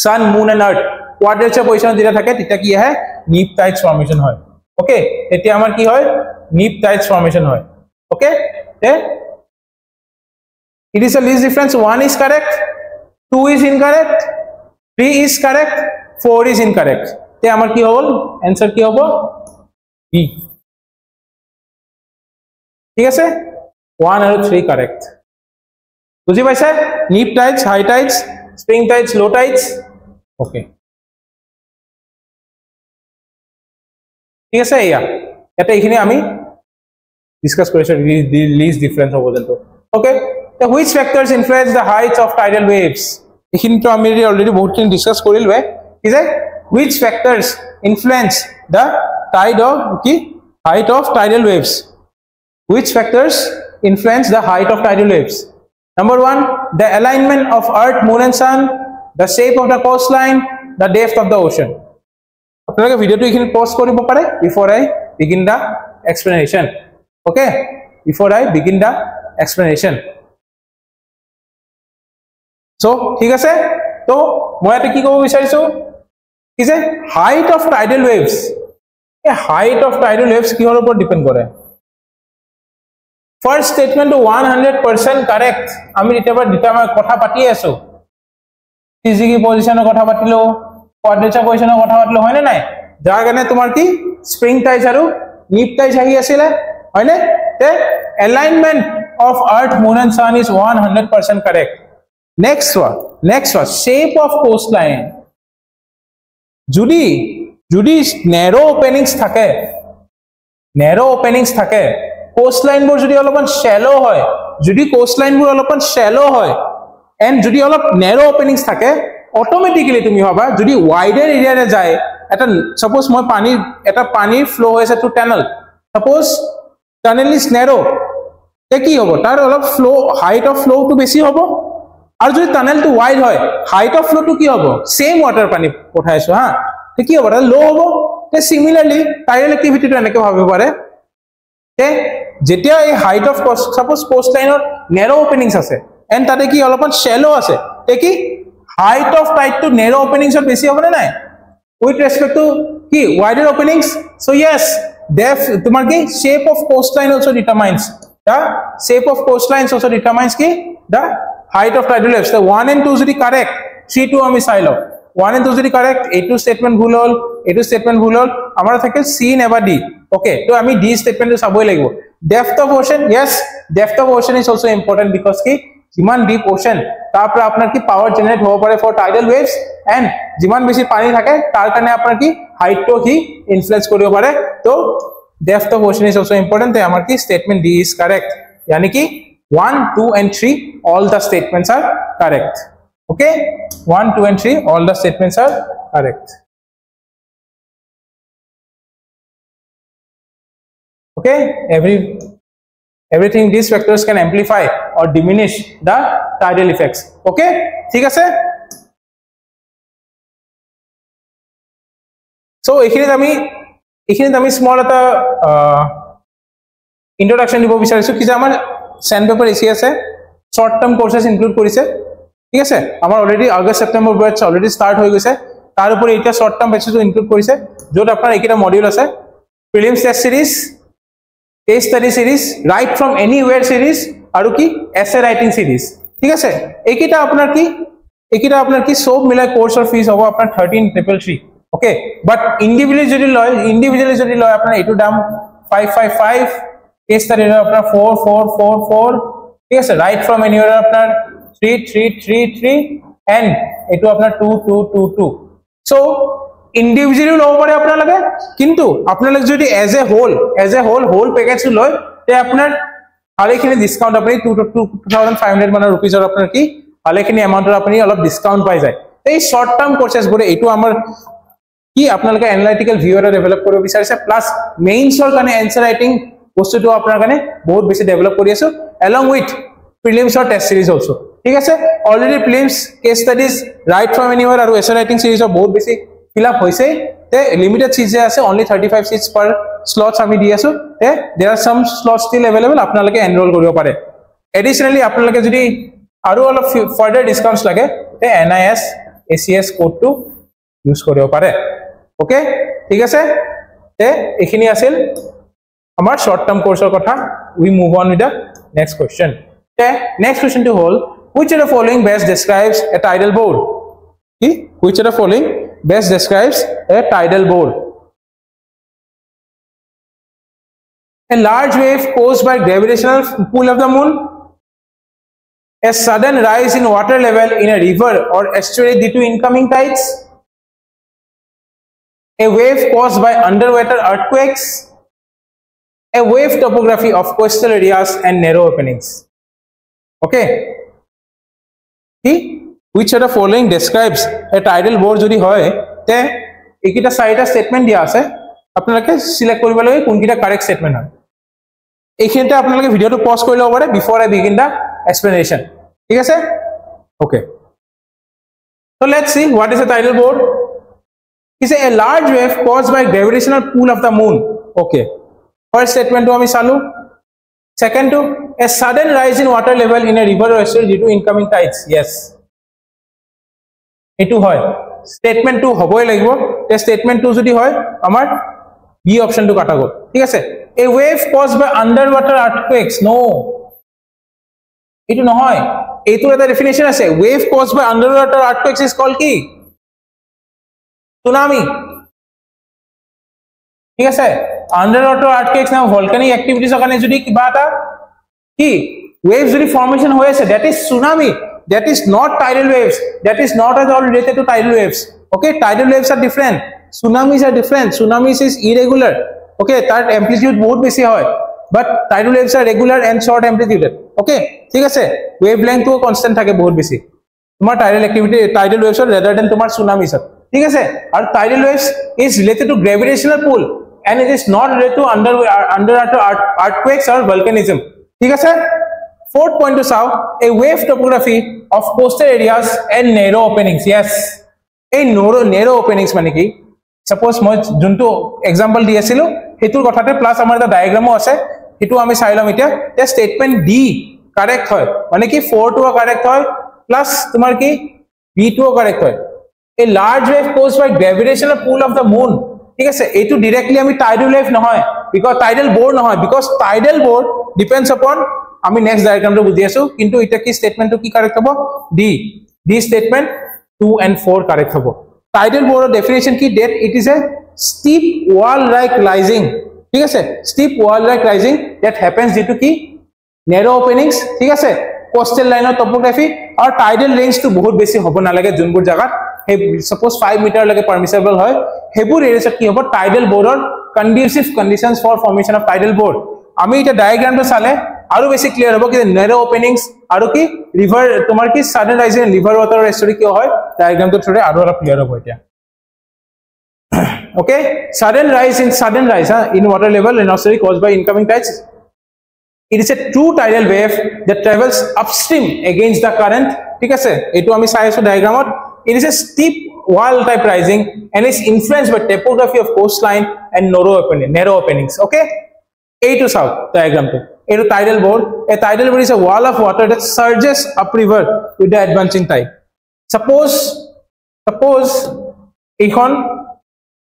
ছান মুন এণ্ড আৰ্থ কোৱাড্ৰেচাৰ পজিশ্যনত যেতিয়া থাকে তেতিয়া কি আহে নিপ টাইডছ ফৰ্মেশ্যন হয়। অ'কে তেতিয়া আমাৰ কি হয়? নিপ টাইডছ ফৰ্মেশ্যন হয় okay it is a least difference one is correct two is incorrect three is correct four is incorrect তে আমাৰ কি হ'ল এনচাৰ কি হ'ব? বি ঠিক আছে? ওৱান আৰু থ্ৰী কাৰেক্ট বুজি পাইছে? Neap tides high tides spring tides low' tides okay ঠিক আছে এয়া ইয়াতে এইখিনি আমি ডিছকাছ কৰিছোঁ লিজ ডিফাৰেঞ্চ হ'ব যোনটো অ'কে ত which factors influence the heights of tidal waves এইখিনিতো আমি অলৰেডি বহুতখিনি ডিছকাছ কৰিলোৱে কি যে which factors influence the tide of কি? Height of tidal waves which factors influence the height of tidal waves Number one, the alignment of Earth, Moon, and The shape of the coastline, the depth of the ocean. আপোনালোকে ভিডিঅ'টো এইখিনি pause কৰিব পাৰে before I begin the explanation okay before I begin the explanation so' ঠিক আছে? ত' মই ইয়াতে কি ক'ব বিচাৰিছোঁ? কি যে হাইট অফ টাইডেল ৱেভছ এই হাইট অফ টাইডেল ৱেভছ কিহৰ ওপৰত ডিপেণ্ড কৰে? ফাৰ্ষ্ট ষ্টেটমেণ্টটো ওৱান হাণ্ড্ৰেড পাৰ্চেণ্ট কাৰেক্ট আমি কেতিয়াবা দুটা কথা পাতি আছো। ফিজিকি পজিশ্যনৰ কথা পাতিলো কোৱাড্ৰেচাৰ পজিশ্যনৰ কথা পাতিলো হয়নে নাই যাৰ কাৰণে তোমাৰ কি স্প্ৰিং টাইজ আৰু নিপ টাইজ আহি আছিলে হয়নে তে alignment of earth moon and sun is one hundred percent correct next চোৱা নেক্সট চোৱা শ্বেপ অফ কোষ্ট লাইন যদি যদি নেৰ' অপেনিংছ থাকে নেৰ' অপেনিংছ থাকে। কোষ্ট লাইনবোৰ যদি অলপমান শ্বেল' হয় যদি কোষ্ট লাইনবোৰ অলপমান শ্বেল' হয় এণ্ড যদি অলপ নেৰ' অপেনিংছ থাকে অট'মেটিকেলি তুমি ভাবা যদি ৱাইডাৰ এৰিয়াৰে যায় এটা ছাপ'জ মই পানীৰ এটা পানীৰ ফ্ল' হৈ আছে to tunnel suppose tunnel is narrow' তে কি হ'ব? তাৰ অলপ ফ্ল' হাইট অফ ফ্ল'টো বেছি হ'ব। আৰু যদি টানেলটো ৱাইড হয় হাইট অফ ফ্ল'টো কি হ'ব? ছেইম ৱাটাৰ পানী পঠাইছো হা। কি হ'ব? তাত ল' হ'ব। তে চিমিলাৰলি টাইৰেল এক্টিভিটিটো এনেকৈ ভাবিব পাৰে। তে যেতিয়া এই হাইট অফ ছাপ'জ কোষ্ট লাইনত নেৰ' অপেনিংছ আছে এণ্ড তাতে কি অলপমান শ্বেল' আছে। তে কি? হাইট অফ টাইটটো নেৰ' অপেনিংছত বেছি হ'বনে নাই? উইথ ৰেচপেক্ট টু কি? ৱাইডাৰ অপেনিংছ চ' য়েছ ডেফ তোমাৰ কি? Shape of coast line also' determines the shape of coast line also' determines কি the height of tidal waves one and two যদি কাৰেক্ট থ্ৰী টু আমি চাই লওঁ। ওৱান এণ্ড টু যদি correct এইটো ষ্টেটমেণ্ট ভুল হ'ল এইটো ষ্টেটমেণ্ট ভুল হ'ল আমাৰ থাকিল চি নেভাৰ ডি অ'কে ত' আমি ডি ষ্টেটমেণ্টটো চাবই লাগিব। Depth of ocean yes depth of ocean is also' important because কি? যিমান ডিপ অ'চেন তাৰ পৰা আপোনাৰ কি পাৱাৰ জেনেৰেট হ'ব পাৰে ফৰ টাইডেল ৱেভছ এণ্ড যিমান বেছি পানী থাকে তাৰ কাৰণে আপোনাৰ কি হাইটটো সি ইনফ্লুৱেঞ্চ কৰিব পাৰে ত' depth of ocean is also' important আমাৰ কি ষ্টেটমেণ্ট ডি ইজ কাৰেক্ট यानी कि one two and three all the statements are correct okay one two and three all the statements are correct okay every everything these factors can amplify or diminish the tidal effects. Okay? ঠিক আছে? So আমি এইখিনিত আমি small এটা introduction দিব বিচাৰিছোঁ কি যে আমাৰ চেণ্ড পেপাৰ এচি আছে শ্বৰ্ট টাৰ্ম কৰ্চেছ ইনক্লুড কৰিছে। ঠিক আছে? আমাৰ already August September batches already start হৈ গৈছে। তাৰ উপৰি এতিয়া শ্বৰ্ট টাৰ্ম বেটছটো ইনক্লুড কৰিছে। য'ত আপোনাৰ এইকেইটা মডিউল আছে। Prelims test series test study series write from anywhere series আৰু কি এছ এ ৰাইটিং চিৰিজ ঠিক আছে এইকেইটা আপোনাৰ কি এইকেইটা আপোনাৰ কি চব মিলাই কৰ্চৰ ফিজ হ'ব আপোনাৰ thirteen triple three okay but individually যদি লয় ইণ্ডিভিজুৱেলি যদি লয় আপোনাৰ এইটো দাম five five five case study আপোনাৰ ফ'ৰ ফ'ৰ ফ'ৰ ফ'ৰ ঠিক আছে ৰাইট ফ্ৰম এনিৱেৰ আপোনাৰ three three three three and এইটো আপোনাৰ two two two two so' ইণ্ডিভিজুৱেলিও ল'ব পাৰে আপোনালোকে। কিন্তু আপোনালোকে যদি as a whole as a whole whole পেকেজটো লয় তে আপোনাৰ ভালেখিনি ডিছকাউণ্ট আপুনি two two two thousand five hundred মানৰ ৰুপিজৰ আপোনাৰ কি ভালেখিনি এমাউণ্টৰ আপুনি অলপ ডিছকাউণ্ট পাই যায়। এই শ্বৰ্ট টাৰ্ম কৰ্চেছবোৰে এইটো আমাৰ কি আপোনালোকে এনালাইটিকেল ভিউ এটা ডেভেলপ কৰিব বিচাৰিছে প্লাছ মেইনছৰ কাৰণে এনচাৰ ৰাইটিং বস্তুটো আপোনাৰ কাৰণে বহুত বেছি ডেভেলপ কৰি আছো এলং উইথ প্ৰিলিমছৰ টেষ্ট চিৰিজ অলছো ঠিক আছে? Already prelims case studies write from anywhere আৰু এছ ৰাইটিং চিৰিজৰ বহুত বেছি ফিল আপ হৈছে। তে লিমিটেড চিট যে আছে only thirty five seats per slots আমি দি আছো। তে there are some slot still available আপোনালোকে এনৰোল কৰিব পাৰে। এডিশ্যনেলি আপোনালোকে যদি আৰু অলপ ফাৰ্ডাৰ ডিছকাউণ্টছ লাগে তে N I S A C S কোডটো ইউজ কৰিব পাৰে। অ'কে ঠিক আছে? তে এইখিনি আছিল আমাৰ শ্বৰ্ট টাৰ্ম কোৰ্চৰ কথা। We move on with the next question তে নেক্সট কুৱেশ্যনটো হ'ল which of the following best describes a tidal bore কি? হুইচ অফ দ্য ফলোইং best describes a tidal bore, A large wave caused by gravitational pull of the moon. A sudden rise in water level in a river or estuary due to incoming tides. A wave caused by underwater earthquakes. A wave topography of coastal areas and narrow openings. Okay. See, which of the following describes a tidal bore যদি হয় তে এইকেইটা চাৰিটা statement দিয়া আছে আপোনালোকে select কৰিব লাগে কোনকেইটা কাৰেক্ট ষ্টেটমেণ্ট হয় এইখিনিতে আপোনালোকে ভিডিঅ'টো পজ কৰি ল'ব পাৰে before I begin the explanation ঠিক আছে okay so let's see what is a tidal bore is a large wave caused by gravitational pull of the moon okay first statement to ami salu second to a sudden rise in water level in a river or estuary due to incoming tides yes 2 hoboi lagibo te statement 2 jodi hoy amar b option to kata gol ঠিক আছে? A wave caused by underwater earthquakes no এটো নহয়। এইটোৰ এটা definition আছে। Wave caused by under water earthquakes is call কি? Tsunami ঠিক আছে? আণ্ডাৰ ৱাটাৰ আৰ্থকুৱেকছ না ভলকানিক এক্টিভিটিছৰ কাৰণে যদি কিবা এটা কি? ৱেভ যদি ফৰ্মেশ্যন হৈ আছে that is tsunami that is not tidal waves that is not at all related to tidal waves okay tidal waves are different tsunamis are different tsunamis is irregular okay তাৰ amplitude বহুত বেছি হয় but tidal waves are regular and short amplituded okay ঠিক আছে? Wave লেংথটো constant থাকে বহুত বেছি। তোমাৰ টাইডেল এক্টিভিটি টাইডেল ৱেভছত ৰেডাৰ দেন তোমাৰ সুনামিছত ঠিক আছে? আৰু tidal waves is related to gravitational pull and it is not related to under under earthquakes আৰু ভলকানিজম ঠিক আছে? ফৰ্থ পইণ্টটো চাওঁ a wave topography of coastal areas and narrow' openings yes এই নৰ নেৰ' অপেনিংছ মানে কি? ছাপ'জ মই যোনটো এক্সাম্পল দি আছিলো সেইটোৰ কথাতে প্লাছ আমাৰ এটা ডায়েগ্ৰামো আছে সেইটো আমি চাই ল'ম এতিয়া। এতিয়া ষ্টেটমেণ্ট ডি কাৰেক্ট হয়। মানে কি ফ'ৰটোও কাৰেক্ট হয় প্লাছ তোমাৰ কি বিটোও কাৰেক্ট হয়। এই large wave pose by gravitational pull of the moon ঠিক আছে এইটো ডিৰেক্টলি আমি টাইডেল ৱেভ নহয় বিকজ টাইডেল ব'ৰ নহয় because tidal bore depends upon আমি নেক্সট ডায়েগ্ৰামটো বুজি আছো কিন্তু এতিয়া কি ষ্টেটমেণ্টটো কি কাৰেক্ট হ'ব? D D statement two and four correct হ'ব। টাইডেল ব'ৰৰ ডেফিনেশ্যন কি? That it is a steep wall like rising ঠিক আছে? Steep wall like rising that happens যিটো কি? নেৰ' অপেনিংছ ঠিক আছে? কোষ্টেল লাইনৰ টপোগ্ৰাফি আৰু টাইডেল ৰেঞ্জটো বহুত বেছি হ'ব নালাগে যোনবোৰ জেগাত। সেই ছাপ'জ ফাইভ মিটাৰলৈকে পাৰ্মিচেবল হয়। সেইবোৰ এৰিয়াছত কি হ'ব? টাইডেল বৰ্ডৰ conducive conditions for formation of tidal bore আমি এতিয়া ডায়েগ্ৰামটো চালে আৰু বেছি ক্লিয়াৰ হ'ব কিন্তু নেৰো অপেনিংছ আৰু কি ৰিভাৰ তোমাৰ কি চাডেন ৰাইজিং লিভাৰ ৱাটাৰ ৰেষ্টৰি কিয় হয়? ডায়েগ্ৰামটোৰ থ্ৰুৰে আৰু অলপ ক্লিয়াৰ হ'ব এতিয়া। Okay sudden rise in sudden rise in water level ৰেনাৰ্চৰি caused by incoming tides it is a to tidal wave that travels upstream against the current ঠিক আছে? এইটো আমি চাই আছোঁ ডায়েগ্ৰামত it is a steep wall type rising and is influence by topography of coast line and narrow' opening narrow openings okay এইটো চাওক ডায়েগ্ৰামটো এইটো tidal board a tidal board is a wall of water that surges upriver with the advancing tide. Suppose suppose এইখন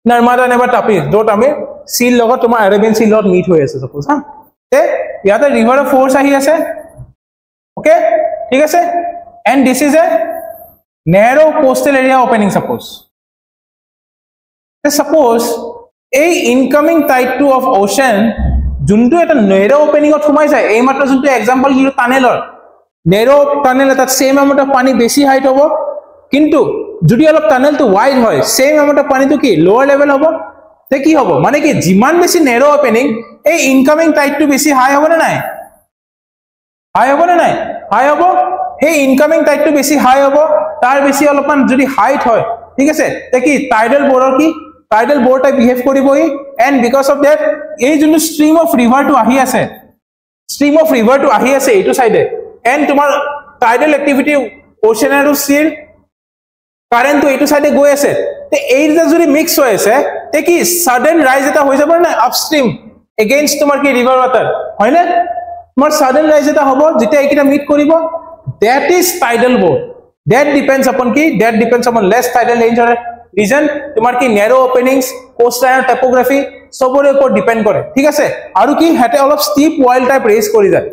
নৰ্মাদা নাইবা তাপি য'ত আমি চিল লগত তোমাৰ Arabian চিল লগত মিট হৈ আছে চাপোজ হা? তে ইয়াতে ৰিভাৰৰ ফ'ৰ্চ আহি আছে। অ'কে ঠিক আছে? And this is a narrow' coastal area opening suppose suppose এই ইনকামিং টাইপটো অফ অ'চেন যোনটো এটা নেৰ' অপেনিঙত সোমাই যায় এই মাত্ৰ যোনটো এক্সাম্পল দিলোঁ টানেলৰ নেৰ' টানেল এটাত ছেইম এমাউণ্ট অফ পানী বেছি হাইট হ'ব কিন্তু যদি অলপ টানেলটো ৱাইড হয় ছেইম এমাউণ্ট অফ পানীটো কি লৱাৰ লেভেল হ'ব? তে কি হ'ব? মানে কি যিমান বেছি নেৰ' অপেনিং এই ইনকামিং টাইটটো বেছি হাই হ'বনে নাই? হাই হ'বনে নাই? হাই হ'ব। সেই ইনকামিং টাইটটো বেছি হাই হ'ব। তাৰ বেছি অলপমান যদি হাইট হয় ঠিক আছে? তে কি টাইডেল বৰ্ডৰ কি? টাইডেল বৰ টাইপ বিহেভ কৰিবহি এণ্ড বিকজ অফ ডেট এই যোনটো ষ্ট্ৰীম অফ ৰিভাৰটো আহি আছে ষ্ট্ৰীম অফ ৰিভাৰটো আহি আছে এইটো চাইডে এণ্ড তোমাৰ টাইডেল এক্টিভিটি অ'চেন আৰু চিৰ কাৰেণ্টটো এইটো চাইডে গৈ আছে তে এই দুটা যদি মিক্স হৈ আছে তে কি ছাডেন ৰাইজ এটা হৈ যাব নে আপষ্ট্ৰীম এগেইনষ্ট তোমাৰ কি ৰিভাৰ ৱাটাৰ হয়নে তোমাৰ ছাডেন ৰাইজ এটা হ'ব যেতিয়া এইকেইটা মিট কৰিব that is tidal bore that depends upon কি? That depends upon less tidal range reason তোমাৰ কি নেৰ' অপেনিংছ কোষ্ট লাইনৰ টেপোগ্ৰাফি চবৰে ওপৰত ডিপেণ্ড কৰে। ঠিক আছে? আৰু কি? সিহঁতে অলপ ষ্টিপ ৱাইল্ড টাইপ ৰেজ কৰি যায়।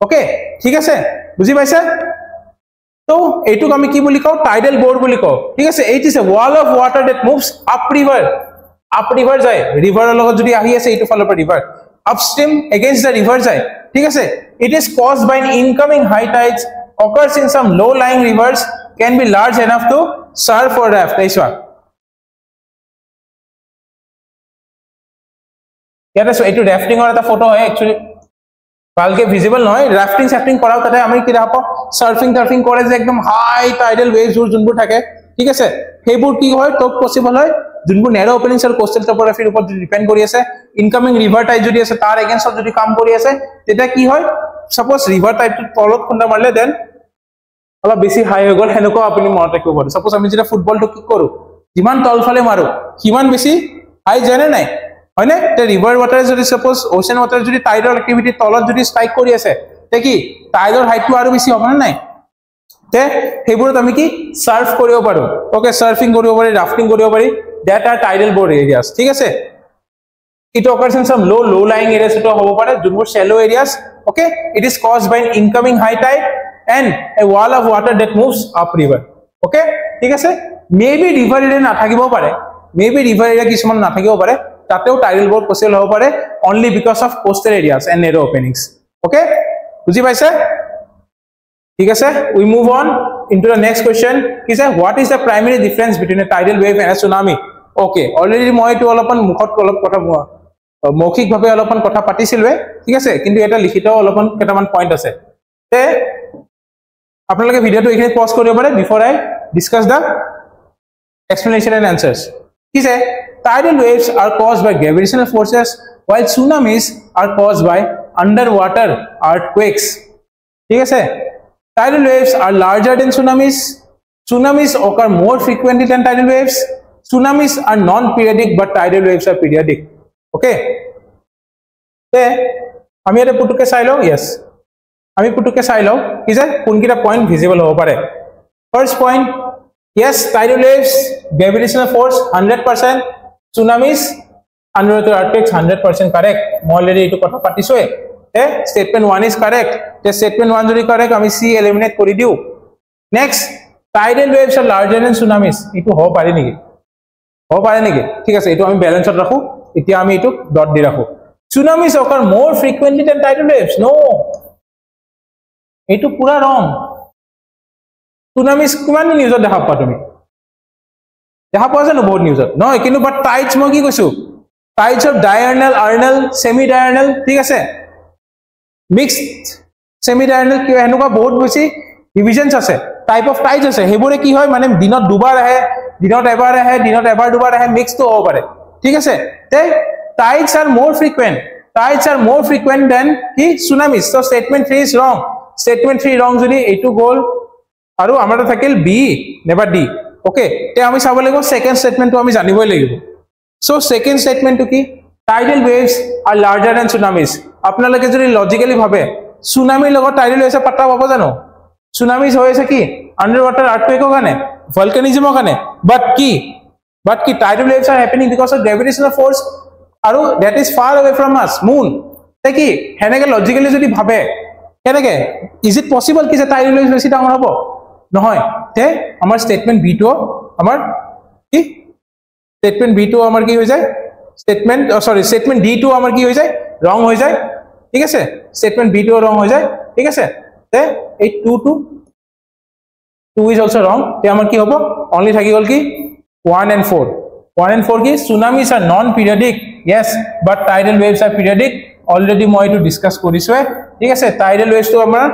অ'কে ঠিক আছে? বুজি পাইছে? তো এইটোক আমি কি বুলি কওঁ? টাইডেল বৰ্ড বুলি কওঁ। ঠিক আছে? It is a wall of water that moves up river up river যায়। ৰিভাৰৰ লগত যদি আহি আছে এইটো ফালৰ পৰা ৰিভাৰ আপষ্ট্ৰীম এগেইনষ্ট দ্য যায়। ঠিক আছে? It is caused by incoming high tides occurs in some low' lying rivers can be large enough to surf for raft ইয়াতে এইটো ৰেফটিঙৰ এটা ফটো হয় একচুৱেলি ভালকে ভিজিবল নহয় ৰাফটিং চাফটিং কৰাও তাতে আমি কি দেখা পাওঁ চাৰ্ফিং টাৰ্ফিং কৰে যে একদম হাই টাইডেল ৱেভছবোৰ যোনবোৰ থাকে। ঠিক আছে? সেইবোৰ কি হয় টপ পচিবল হয় যোনবোৰ নেৰ' অপেনিংছ আৰু কোষ্টেল টপোগ্ৰাফিৰ ওপৰত ডিপেণ্ড কৰি আছে ইনকামিং ৰিভাৰ টাইপ যদি আছে তাৰ এগেইনষ্টত যদি কাম কৰি আছে তেতিয়া কি হয় ছাপ'জ ৰিভাৰ টাইপটো তলত খুন্দা মাৰিলে দেন অলপ বেছি হাই হৈ গ'ল সেনেকুৱাও আপুনি মনত ৰাখিব পাৰে। ছাপ'জ আমি যেতিয়া ফুটবলটো কি কৰোঁ যিমান তলফালে মাৰোঁ সিমান বেছি হাই যায়নে নাই? হয়নে? ৰিভাৰ ৱাটাৰে যদি ছাপ'জ অ'চেন ৱাটাৰ যদি টাইডৰ এক্টিভিটি তলত যদি ষ্ট্ৰাইক কৰি আছে তে কি? টাইডৰ হাইটটো আৰু বেছি হ'বনে নাই? তে সেইবোৰত আমি কি? চাৰ্ফ কৰিব পাৰোঁ। অ'কে চাৰ্ফিং কৰিব পাৰি ৰাফটিং কৰিব পাৰি। That are tidal bore areas ঠিক আছে? ইট অকাৰ্ছ ইন চাম ল' ল' লাইং এৰিয়াছ এইটো হ'ব পাৰে যোনবোৰ shallow' areas okay it is caused by incoming high tide and a wall of water that moves up river okay ঠিক আছে? মে বি ৰিভাৰ এৰিয়া নাথাকিবও পাৰে। মে বি ৰিভাৰ এৰিয়া কিছুমান নাথাকিব পাৰে। তাতেও টাইডেল বৰ্ড পচিবল হ'ব পাৰে only because of coastal areas and narrow' openings okay বুজি পাইছে? ঠিক আছে? We move on into the next question কি আছে what is the primary difference between a tidal wave and a tsunami okay already মই এইটো অলপমান মুখত অলপ কথা মৌখিকভাৱে অলপমান কথা পাতিছিলোৱে ঠিক আছে? কিন্তু এটা লিখিত অলপমান কেইটামান পইণ্ট আছে। তে আপোনালোকে ভিডিঅ'টো এইখিনি পজ কৰিব পাৰে before I discuss the explanation and answers কি আছে tidal waves are caused by gravitational forces while tsunamis are caused by underwater earthquakes ঠিক আছে tidal waves are larger than tsunamis tsunamis occur more frequently than tidal waves tsunamis are non periodic but tidal waves are periodic okay তে আমি এটা পুটুকে চাই লওঁ yes আমি পুটুকে চাই লওঁ কি যে কোনকেইটা পইণ্ট ভিজিবল হ'ব পাৰে first point tidal waves gravitational force hundred percent tsunamis underwater earthquakes 100% correct মই অলৰেডি এইটো কথা পাতিছোৱে তে statement 1 is correct তে statement 1 যদি correct আমি c eliminate কৰি দিও next tidal waves are larger than tsunamis এইটো হ'ব পাৰে নেকি হ'ব পাৰে নেকি ঠিক আছে এইটো আমি বেলেঞ্চত ৰাখো এতিয়া আমি এইটো ডট দি ৰাখো tsunamis occur more frequently than tidal waves no এইটো পুৰা ৰং tsunamis কিমান নিউজত দেখা পোৱা তুমি? দেখা পোৱা জানো বহুত নিউজত নহয় কিন্তু বাট টাইটছ মই কি কৈছো? টাইটছ অফ ডায়াৰ্নেল আৰ্নেল ছেমি ডায়াৰ্নেল ঠিক আছে? মিক্সড ছেমি ডায়াৰ্নেল কিবা সেনেকুৱা বহুত বেছি ডিভিজনছ আছে। টাইপ অফ টাইটছ আছে। সেইবোৰে কি হয়? মানে দিনত দুবাৰ আহে দিনত এবাৰ আহে দিনত এবাৰ দুবাৰ আহে মিক্সটো হ'ব পাৰে। ঠিক আছে? তে tides are more frequent tides are মোৰ ফ্ৰিকুৱেণ্ট দেন কি? Tsunamis to statement three is wrong statement three wrong যদি এইটো গ'ল আৰু আমাৰ থাকিল বি নেবা ডি অ'কে তে আমি চাব লাগিব ছেকেণ্ড ষ্টেটমেণ্টটো আমি জানিবই লাগিব। চ' ছেকেণ্ড ষ্টেটমেণ্টটো কি? Tidal waves are larger than tsunamis আপোনালোকে যদি লজিকেলি ভাবে চুনামিৰ লগত টাইডেল ৱেভছে পাত্তা পাব জানো? চুনামিজ হৈ আছে কি? আণ্ডাৰ ৱাটাৰ আৰ্থকুৱেকৰ কাৰণে ভলকানিজিমৰ কাৰণে। বাট কি? বাট কি? Tidal waves are happening because of gravitational force আৰু that is far away from us moon তে কি? সেনেকে লজিকেলি যদি ভাবে কেনেকে? ইজ ইট পচিবল কি যে টাইডেল ৱেভছ বেছি ডাঙৰ হ'ব? নহয় তে আমাৰ ষ্টেটমেণ্ট বিটো আমাৰ কি? ষ্টেটমেণ্ট বিটো আমাৰ কি হৈ যায়? ষ্টেটমেণ্ট চৰি ষ্টেটমেণ্ট ডিটো আমাৰ কি হৈ যায়? ৰং হৈ যায়। ঠিক আছে? ষ্টেটমেণ্ট বিটো ৰং হৈ যায়। ঠিক আছে? তে এই two two two is also' wrong তে আমাৰ কি হ'ব? অনলি থাকি গ'ল কি? One and four one and four কি? Tsunamis are non periodic yes but tidal waves are periodic already মই এইটো ডিছকাছ কৰিছোৱে ঠিক আছে? টাইডেল ৱেভছটো আমাৰ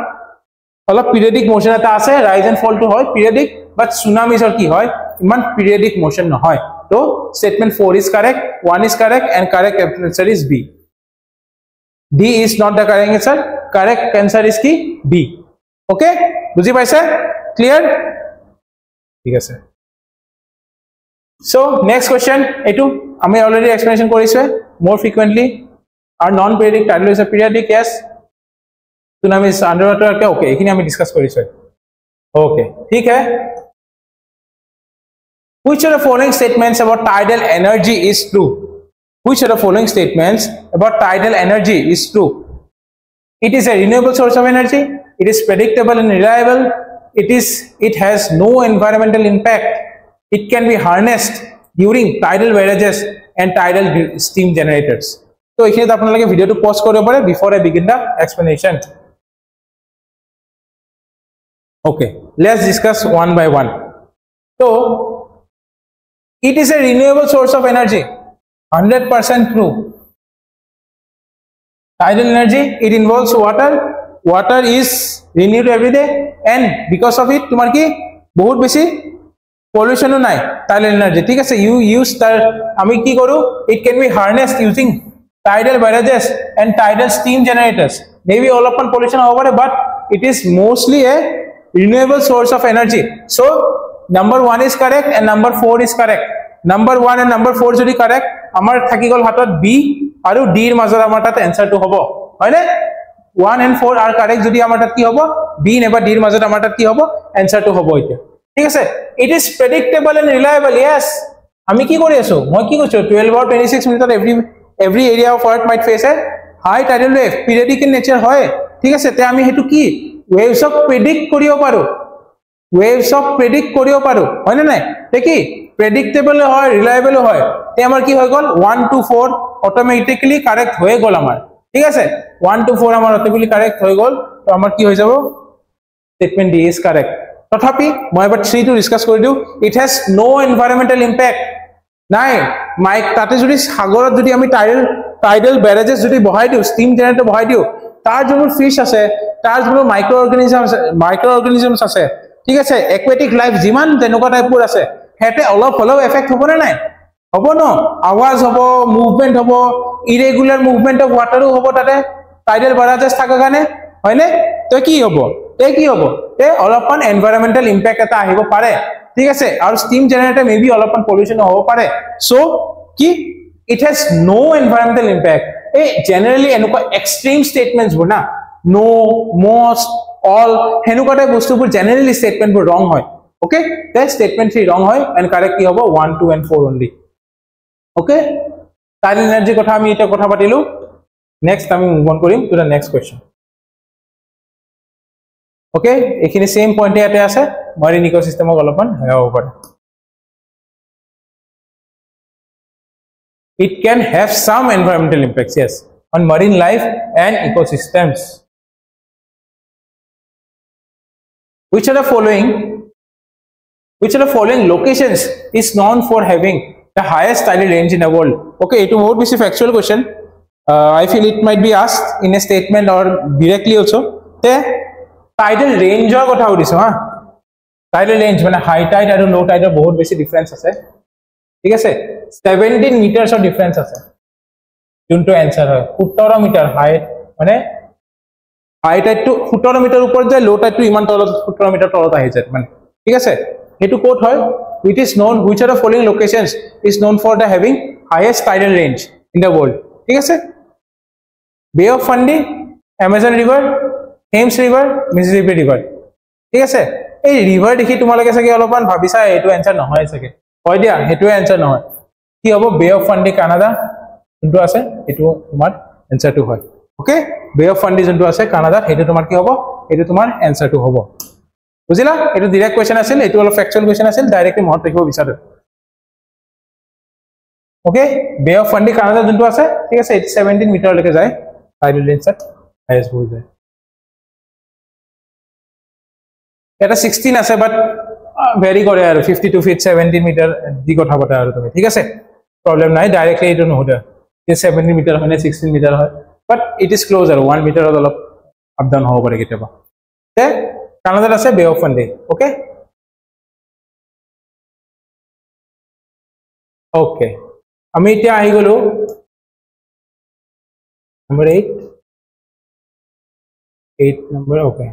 অলপ পিৰিয়ডিক মোশ্যন এটা আছে ৰাইজ এণ্ড ফলটো হয় পিৰিয়ডিক বাট চুনামিজৰ কি হয় ইমান পিৰিয়ডিক মোশ্যন নহয়। তো statement four is correct one is correct and correct answer is B D is not the correct answer correct answer is কি? বি অ'কে বুজি পাইছে? ক্লিয়াৰ ঠিক আছে। চ' নেক্সট কুৱেশ্যন এইটো আমি অলৰেডি এক্সপ্লেনেশ্যন কৰিছোঁ মোৰ ফ্ৰিকুৱেণ্টলি আৰু নন পিৰিয়ডিক টাইটল হৈছে periodic yes tsunami is underwater okay okay এইখিনি আমি ডিসকাস কৰিছে okay ঠিক है which of the following statements about tidal energy is true which of the following statements about tidal energy is true it is a renewable source of energy it is predictable and reliable it is it has no environmental impact it can be harnessed during tidal barrages and tidal steam generators so এইখিনিত আপোনালোকে ভিডিঅ'টো pause কৰিব পাৰে before I begin the explanation Okay, let's discuss one by one. So, it is a renewable source of energy, 100% true. Tidal energy, it involves water. Water is renewed every day, and because of it, তোমার কি বহুত বেশি পলিউশনও নাই tidal energy ঠিক আছে you use তার আমি কি করু it can be harnessed using tidal barrages and tidal steam generators maybe অলপমান pollution হ'ব পাৰে but it is mostly a renewable source of energy so number 1 is correct and number 4 is correct number 1 and number 4 যদি correct আমাৰ থাকি গল হাতত b আৰু d মাজত আমাৰ তাত এনসাৰটো হ'ব হয়নে 1 and 4 are correct যদি আমাৰ তাত কি হ'ব b নেবা d ৰ মাজত আমাৰ তাত কি হ'ব এনসাৰটো হ'ব এতিয়া ঠিক আছে it is predictable and reliable yes আমি কি কৰি আছো মই কি কৈছো 12 or 26 মিনিটত every every area of earth might face a high tidal wave periodic in nature হয় ঠিক আছে তে আমি হেতু কি ৱেভছক প্ৰেডিক্ট কৰিব পাৰোঁ। ৱেভছক প্ৰেডিক্ট কৰিব পাৰোঁ। হয়নে নাই? তে কি? প্ৰেডিক্টেবলো হয় ৰিলায়েবলো হয়। তে আমাৰ কি হৈ গ'ল? One two four automatically correct হৈয়ে গ'ল আমাৰ। ঠিক আছে? ওৱান টু ফ'ৰ আমাৰ অট'মেটিকেলি কাৰেক্ট হৈ গ'ল। তো আমাৰ কি হৈ যাব? ষ্টেটমেণ্ট ডি ইজ কাৰেক্ট তথাপি মই এবাৰ থ্ৰীটো ডিছকাছ কৰি দিওঁ। It has no' environmental impact নাই। মাইক তাতে যদি সাগৰত যদি আমি টাইডেল টাইডেল বেৰেজেছ যদি বহাই দিওঁ ষ্টীম জেনেৰেটৰ বহাই দিওঁ তাৰ যোনবোৰ ফিশ আছে তাৰ যোনবোৰ মাইক্ৰ অৰ্গেনিজম মাইক্ৰ অৰ্গেনিজমছ আছে ঠিক আছে একুৱেটিক লাইফ যিমান তেনেকুৱা টাইপবোৰ আছে সিহঁতে অলপ হ'লেও এফেক্ট হ'বনে নাই? হ'ব ন? আৱাজ হ'ব মুভমেণ্ট হ'ব ইৰেগুলাৰ মুভমেণ্ট অফ ৱাটাৰো হ'ব তাতে। টাইডেল ব্যাৰেজেছ থকাৰ কাৰণে হয়নে? তই কি হ'ব? তে কি হ'ব? তে অলপমান এনভাইৰমেণ্টেল ইম্পেক্ট এটা আহিব পাৰে। ঠিক আছে? আৰু ষ্টিম জেনেৰেটৰ মে বি অলপমান পলিউশ্যন হ'ব পাৰে। চ' কি? It has no' environmental impact এই জেনেৰেলি এনেকুৱা এক্সট্ৰিম ষ্টেটমেণ্টছবোৰ না ন' মষ্ট অল সেনেকুৱা টাইপ বস্তুবোৰ জেনেৰেলি ষ্টেটমেণ্টবোৰ ৰং হয় অ'কে তে ষ্টেটমেণ্ট থ্ৰী ৰং হয় এণ্ড কাৰেক্ট কি হ'ব one two and four only okay tidal এনাৰ্জিৰ কথা আমি এতিয়া কথা পাতিলো নেক্সট আমি মুভ অন কৰিম to the next question okay এইখিনি ছেইম পইণ্টে ইয়াতে আছে মাৰিন ইক' চিষ্টেমক অলপমান হেৰাব পাৰে it can have some environmental impacts yes on marine life and ecosystems which are the following which of the following locations is known for having the highest tidal range in the world okay it would be a factual question uh, i feel it might be asked in a statement or directly also the tidal range or kotha udise ha tidal range মানে high tide আৰু low tide বেছি difference আছে ঠিক আছে 17 মিটাৰছৰ difference আছে। যোনটো answer হয় 17 metre হাই মানে হাই টাইডটো 17 মিটাৰ ওপৰত যায় লো টাইডটো ইমান তলত 17 মিটাৰ তলত আহি যায় মানে। ঠিক আছে? হেতু কোট হয়? Which is known which are the following locations is known for the having highest tidal range in the world ঠিক আছে? Bay of Fundy Amazon river Thames river Mississippi river ঠিক আছে? এই ৰিভাৰ দেখি তোমালোকে চাগে অলপমান ভাবিছা এইটো এনসাৰ নহয় চাগে। হয় দিয়া সেইটোৱে এনসাৰ নহয়। কি হ'ব? বে অফ ফান্ডি কানাডা যোনটো আছে এইটো তোমাৰ এনসাৰটো হয়। অ'কে বে অফ ফান্ডি যোনটো আছে কানাডাত সেইটো তোমাৰ কি হ'ব? এইটো তোমাৰ এনসাৰটো হ'ব। বুজিলা? এইটো ডিৰেক্ট কুৱেশ্যন আছিল এইটো অলপ ফেকচুৱেল কুৱেশ্যন আছিল ডাইৰেক্টলি মনত ৰাখিব বিচাৰো। Okay bay of Fundy Canada যোনটো আছে ঠিক আছে এইটো ছেভেণ্টিন মিটাৰলৈকে যায়। ৰেঞ্জত হাইয়েষ্ট হৈ যায়। এটা ছিক্সটিন আছে বাট ভেৰি কৰে আৰু fifty two feet seventeen metre দি কথা পাতা আৰু তুমি ঠিক আছে? প্ৰব্লেম নাই ডাইৰেক্টলি এইটো নোসোধে ছেভেণ্টিন মিটাৰ হয় নে ছিক্সটিন মিটাৰ হয় বাট ইট ইজ ক্ল'জ আৰু ওৱান মিটাৰত অলপ আপ ডাউন হ'ব পাৰে কেতিয়াবা। তে কানাডাত আছে bay of Fundy okay okay আমি এতিয়া আহি গলো। Number eight eight number okay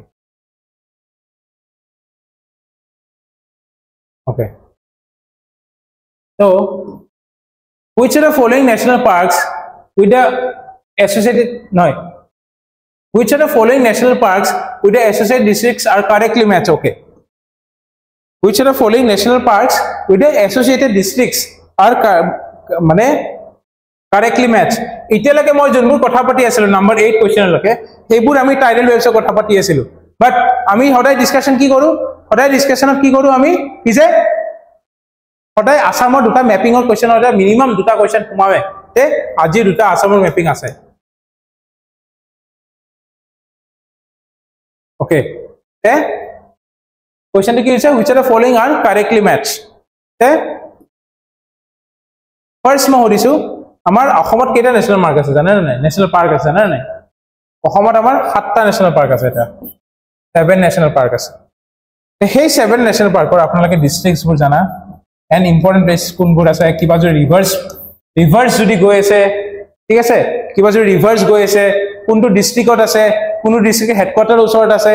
okay to which are the following national parks with the associated no which are the following national parks with the associated districts are correctly matched okay which are the following national parks with the associated districts are মানে correctly match এতিয়ালৈকে মই যোনবোৰ কথা পাতি আছিলো number eight কুৱেশ্যনলৈকে সেইবোৰ আমি title ৱেবছত কথা পাতি আছিলো বাট আমি সদায় ডিছকাশ্যন কি কৰোঁ সদায় ডিছকাশ্যনত কি কৰোঁ আমি যে সদায় আছামৰ দুটা মেপিঙৰ কুৱেশ্যন সদায় মিনিমাম দুটা কুৱেশ্যন সোমাৱে তে আজি দুটা আছামৰ মেপিং আছে। অ'কে তে কুৱেশ্যনটো কি হৈছে? Which are the following are correctly match তে ফাৰ্ষ্ট মই সুধিছোঁ আমাৰ অসমত কেইটা নেশ্যনেল মাৰ্ক আছে জানে নাই? নেশ্যনেল পাৰ্ক আছে জানে নাই? অসমত আমাৰ সাতটা নেশ্যনেল পাৰ্ক আছে এতিয়া। ছেভেন নেশ্যনেল পাৰ্ক আছে। সেই ছেভেন নেশ্যনেল পাৰ্কৰ আপোনালোকে ডিষ্ট্ৰিক্টছবোৰ জানা। এণ্ড ইম্পৰ্টেণ্ট প্লেচ কোনবোৰ আছে কিবা যদি ৰিভাৰ্ছ ৰিভাৰ্ছ যদি গৈ আছে ঠিক আছে? কিবা যদি ৰিভাৰ্ছ গৈ আছে কোনটো ডিষ্ট্ৰিক্টত আছে কোনো ডিষ্ট্ৰিক্টৰ হেডকোৱাৰ্টাৰৰ ওচৰত আছে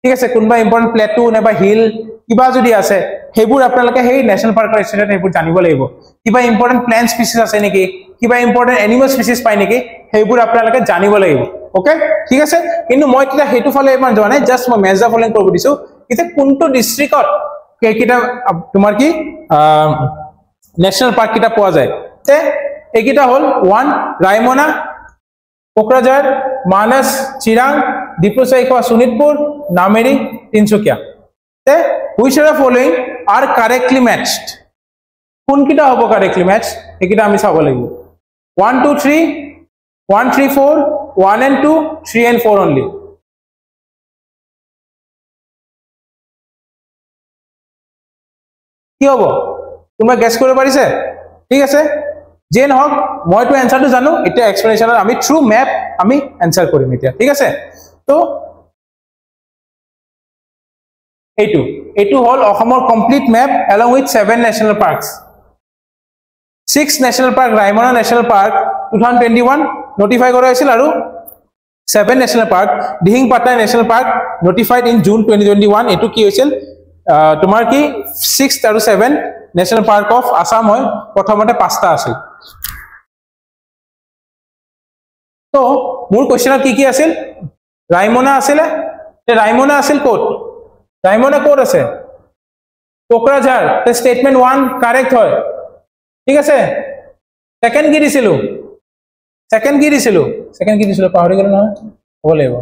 ঠিক আছে? কোনোবা ইম্পৰ্টেণ্ট প্লেটু নাইবা হিল কিবা যদি আছে সেইবোৰ আপোনালোকে সেই নেশ্যনেল পাৰ্কৰ ষ্টেটত সেইবোৰ জানিব লাগিব। কিবা ইম্পৰ্টেণ্ট প্লেণ্ট স্পিচিছ আছে নেকি? কিবা ইম্পৰ্টেণ্ট এনিমেল স্পিচিছ পায় নেকি? সেইবোৰ আপোনালোকে জানিব লাগিব। অ'কে ঠিক আছে? কিন্তু মই তেতিয়া সেইটো ফালে ইমান যোৱা নাই জাষ্ট মই মেজৰ ফলোইং কৰিব দিছোঁ এতিয়া কোনটো ডিষ্ট্ৰিক্টত সেইকেইটা তোমাৰ কি নেশ্যনেল পাৰ্ক পোৱা যায়। তে এইকেইটা হ'ল ওৱান ৰায়মনা কোকৰাঝাৰ মানস চিৰাং ডিব্ৰু চৈখোৱা শোণিতপুৰ নামেৰি তিনিচুকীয়া। তে which are following are correctly matched কোনকেইটা হ'ব কাৰেক্টলি মেটচ সেইকেইটা আমি চাব লাগিব। One two three one three four one and two three and four only কি হ'ব? কোনোবাই গেছ কৰিব পাৰিছে? ঠিক আছে? যিয়ে নহওক মইতো এনচাৰটো জানো এতিয়া এক্সপ্লেনেশ্যনত আমি থ্ৰু মেপ আমি এনচাৰ কৰিম এতিয়া ঠিক আছে? তো এইটো এইটো হ'ল অসমৰ complete map along with seven national parks six national park Raimona national park two thousand twenty one notify কৰা হৈছিল আৰু seven national park Dihing Patkai national park notified in June twenty twenty one এইটো কি হৈছিল? তোমাৰ কি six আৰু seven national park of Assam হয় প্ৰথমতে পাঁচটা আছিল। তো মোৰ কুৱেশ্যনত কি কি আছিল? ৰায়মনা আছিলে ৰায়মনা আছিল ক'ত? ৰায়মনা ক'ত আছে? কোকৰাঝাৰ ষ্টেটমেণ্ট ওৱান কাৰেক্ট হয়। ঠিক আছে? ছেকেণ্ড কি দিছিলো? ছেকেণ্ড কি দিছিলো? ছেকেণ্ড কি দিছিলো? পাহৰি গলো নহয়। হ'ব লাগিব।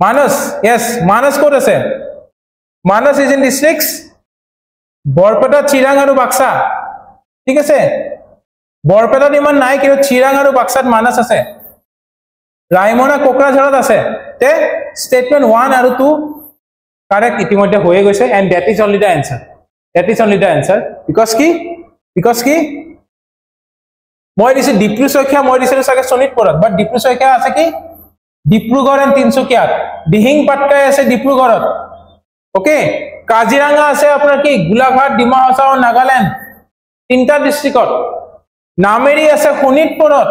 মানস য়েছ মানস ক'ত আছে? Manas is in district Barpeta Chirang আৰু বাক্সা। ঠিক আছে? বৰপেটাত ইমান নাই কিন্তু চিৰাং আৰু বাক্সাত মানস আছে। ৰায়মনা কোকৰাঝাৰত আছে। তে ষ্টেটমেণ্ট ওৱান আৰু টু কাৰেক্ট ইতিমধ্যে হৈয়ে গৈছে and that is only the answer that is only the answer because কি? বিকজ কি? মই দিছোঁ ডিপ্ৰু শইকীয়া মই দিছিলোঁ চাগে শোণিতপুৰত। বাট ডিপ্ৰু শইকীয়া আছে কি? ডিব্ৰুগড় এণ্ড তিনিচুকীয়াত। দিহিং পাটকাই আছে ডিব্ৰুগড়ত। অ'কে কাজিৰঙা আছে আপোনাৰ কি? গোলাঘাট ডিমা হাছাও নাগালেণ্ড। তিনিটা ডিষ্ট্ৰিক্টত নামেৰি আছে শোণিতপুৰত।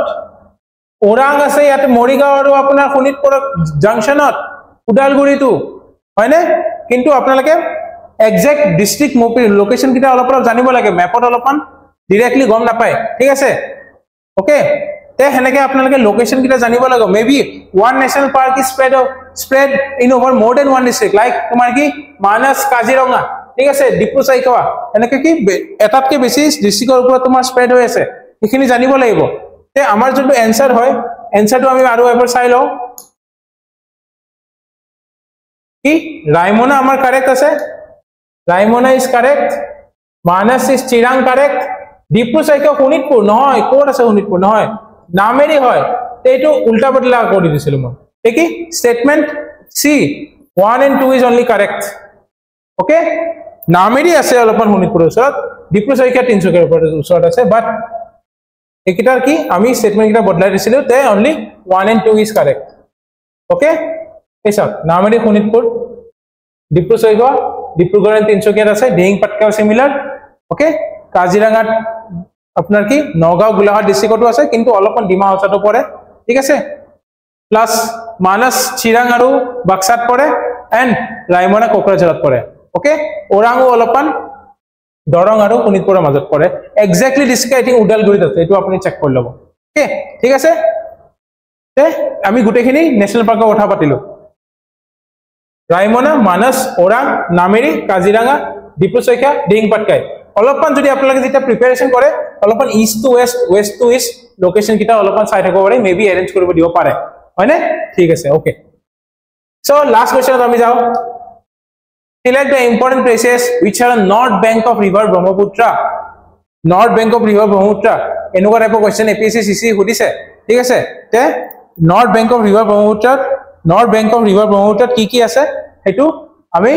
ওৰাং আছে ইয়াতে মৰিগাঁও আৰু আপোনাৰ শোণিতপুৰত জাংচনত ওদালগুৰিটো। হয়নে? কিন্তু আপোনালোকে একজেক্ট ডিষ্ট্ৰিক্ট লোকেশ্যন কেইটা অলপ অলপ জানিব লাগে মেপত অলপমান ডিৰেক্টলি গম নাপায়। ঠিক আছে? অ'কে তে সেনেকে আপোনালোকে লোকেশ্যন কেইটা জানিব লাগিব may be one national park spread spread in over more than one district like তোমাৰ কি মানস কাজিৰঙা ঠিক আছে ডিব্ৰু চাইখোৱা এনেকে কি এটাতকে বেছি ডিষ্ট্ৰিক্টৰ ওপৰত তোমাৰ স্প্ৰেড হৈ আছে। সেইখিনি জানিব লাগিব। তে আমাৰ যোনটো এনচাৰ হয় এনচাৰটো আমি আৰু এবাৰ চাই লওঁ। কি? ৰায়মনা আমাৰ কাৰেক্ট আছে। Raimona is correct Manas is Chirang correct Dibru Saikhowa Sonitpur নহয় ক'ত আছে শোণিতপুৰ? নহয়। নামেৰি হয়। এইটো উল্টা পাল্টা কৰি দিছিলোঁ মই। ঠিক statement C one and two is only correct okay Nameri আছে অলপমান শোণিতপুৰৰ ওচৰত। ডিব্ৰু চৈখীয়া তিনিচুকীয়াৰ ওচৰত আছে বাট এইকেইটাৰ কি? আমি ষ্টেটমেণ্টকেইটা বদলাই দিছিলোঁ তে only one and two is correct okay এই চাওক নামেৰি শোণিতপুৰ। ডিব্ৰু চৈখোৱা ডিব্ৰুগড় এণ্ড তিনিচুকীয়াত আছে ডিহিং পাটকাও চিমিলাৰ অ'কে কাজিৰঙাত আপোনাৰ কি নগাঁও গোলাঘাট ডিষ্ট্ৰিক্টতো আছে কিন্তু অলপমান ডিমা হাউচাতো পৰে ঠিক আছে? প্লাছ মানস চিৰাং আৰু বাক্সাত পৰে এণ্ড ৰায়মনা কোকৰাঝাৰত পৰে অ'কে ওৰাঙো অলপমান দৰং আৰু শোণিতপুৰৰ মাজত পৰে। একজেক্টলি ডিষ্ট্ৰিক্ট আই থিংক ওদালগুৰিত আছে এইটো আপুনি চেক কৰি ল'ব অ'কে ঠিক আছে? আমি গোটেইখিনি নেশ্যনেল পাৰ্কৰ কথা পাতিলোঁ। ৰায়মনা মানস ওৰাং নামেৰি কাজিৰঙা ডিপু চৈখা ডিং অলপমান যদি আপোনালোকে যেতিয়া প্ৰিপেৰেশ্যন কৰে অলপমান east to west west to east লোকেশ্যনকেইটা অলপমান চাই থাকিব পাৰে মে বি এৰেঞ্জ কৰিব দিব পাৰে। হয়নে? ঠিক আছে অ'কে চ' লাষ্ট কুৱেশ্যনত আমি যাওঁ। Select the important places which are north bank of river brahmaputra north bank of river brahmaputra এনেকুৱা টাইপৰ কুৱেশ্যন এপিএছচি চিচি সুধিছে। ঠিক আছে? তে নৰ্থ বেংক অফ ৰিভাৰ ব্ৰহ্মপুত্ৰত নৰ্থ বেংক অফ ৰিভাৰ ব্ৰহ্মপুত্ৰত কি কি আছে? সেইটো আমি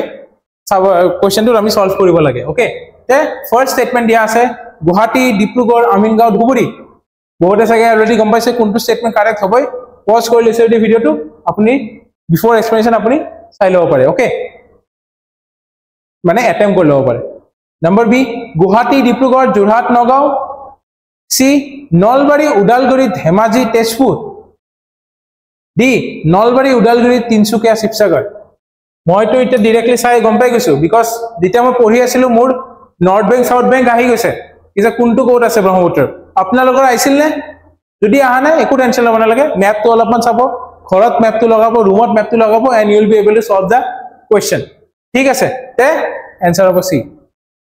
চাব কুৱেশ্যনটোত আমি চল্ভ কৰিব লাগে অ'কে তে ফাৰ্ষ্ট ষ্টেটমেণ্ট দিয়া আছে গুৱাহাটী ডিব্ৰুগড় আমিনগাঁও ধুবুৰী। বহুতে চাগে অলৰেডি গম পাইছে কোনটো ষ্টেটমেণ্ট কাৰেক্ট হ'বই। পজ কৰি লৈছে যদি ভিডিঅ'টো আপুনি বিফৰ এক্সপ্লেনেশ্যন আপুনি চাই ল'ব পাৰে অ'কে মানে এটেম্প কৰি ল'ব পাৰে। Number B Guwahati Dibrugarh Jorhat Nagaon. C Nalbari Udalguri Dhemaji Tezpur. D Nalbari Udalguri Tinsukia Sivasagar. মইতো এতিয়া ডিৰেক্টলি চাই গম পাই গৈছো বিকজ যেতিয়া মই পঢ়ি আছিলো মোৰ নৰ্থ বেংক চাউথ বেংক আহি গৈছে। এতিয়া কোনটো ক'ত আছে ব্ৰহ্মপুত্ৰৰ? আপোনালোকৰ আহিছিল নে? যদি অহা নাই একো টেনশ্যন ল'ব নালাগে। মেপটো অলপমান চাব। ঘৰত মেপটো লগাব ৰুমত মেপটো লগাব and you'll be able to solve the question ঠিক আছে? তে এনচাৰ হ'ব চি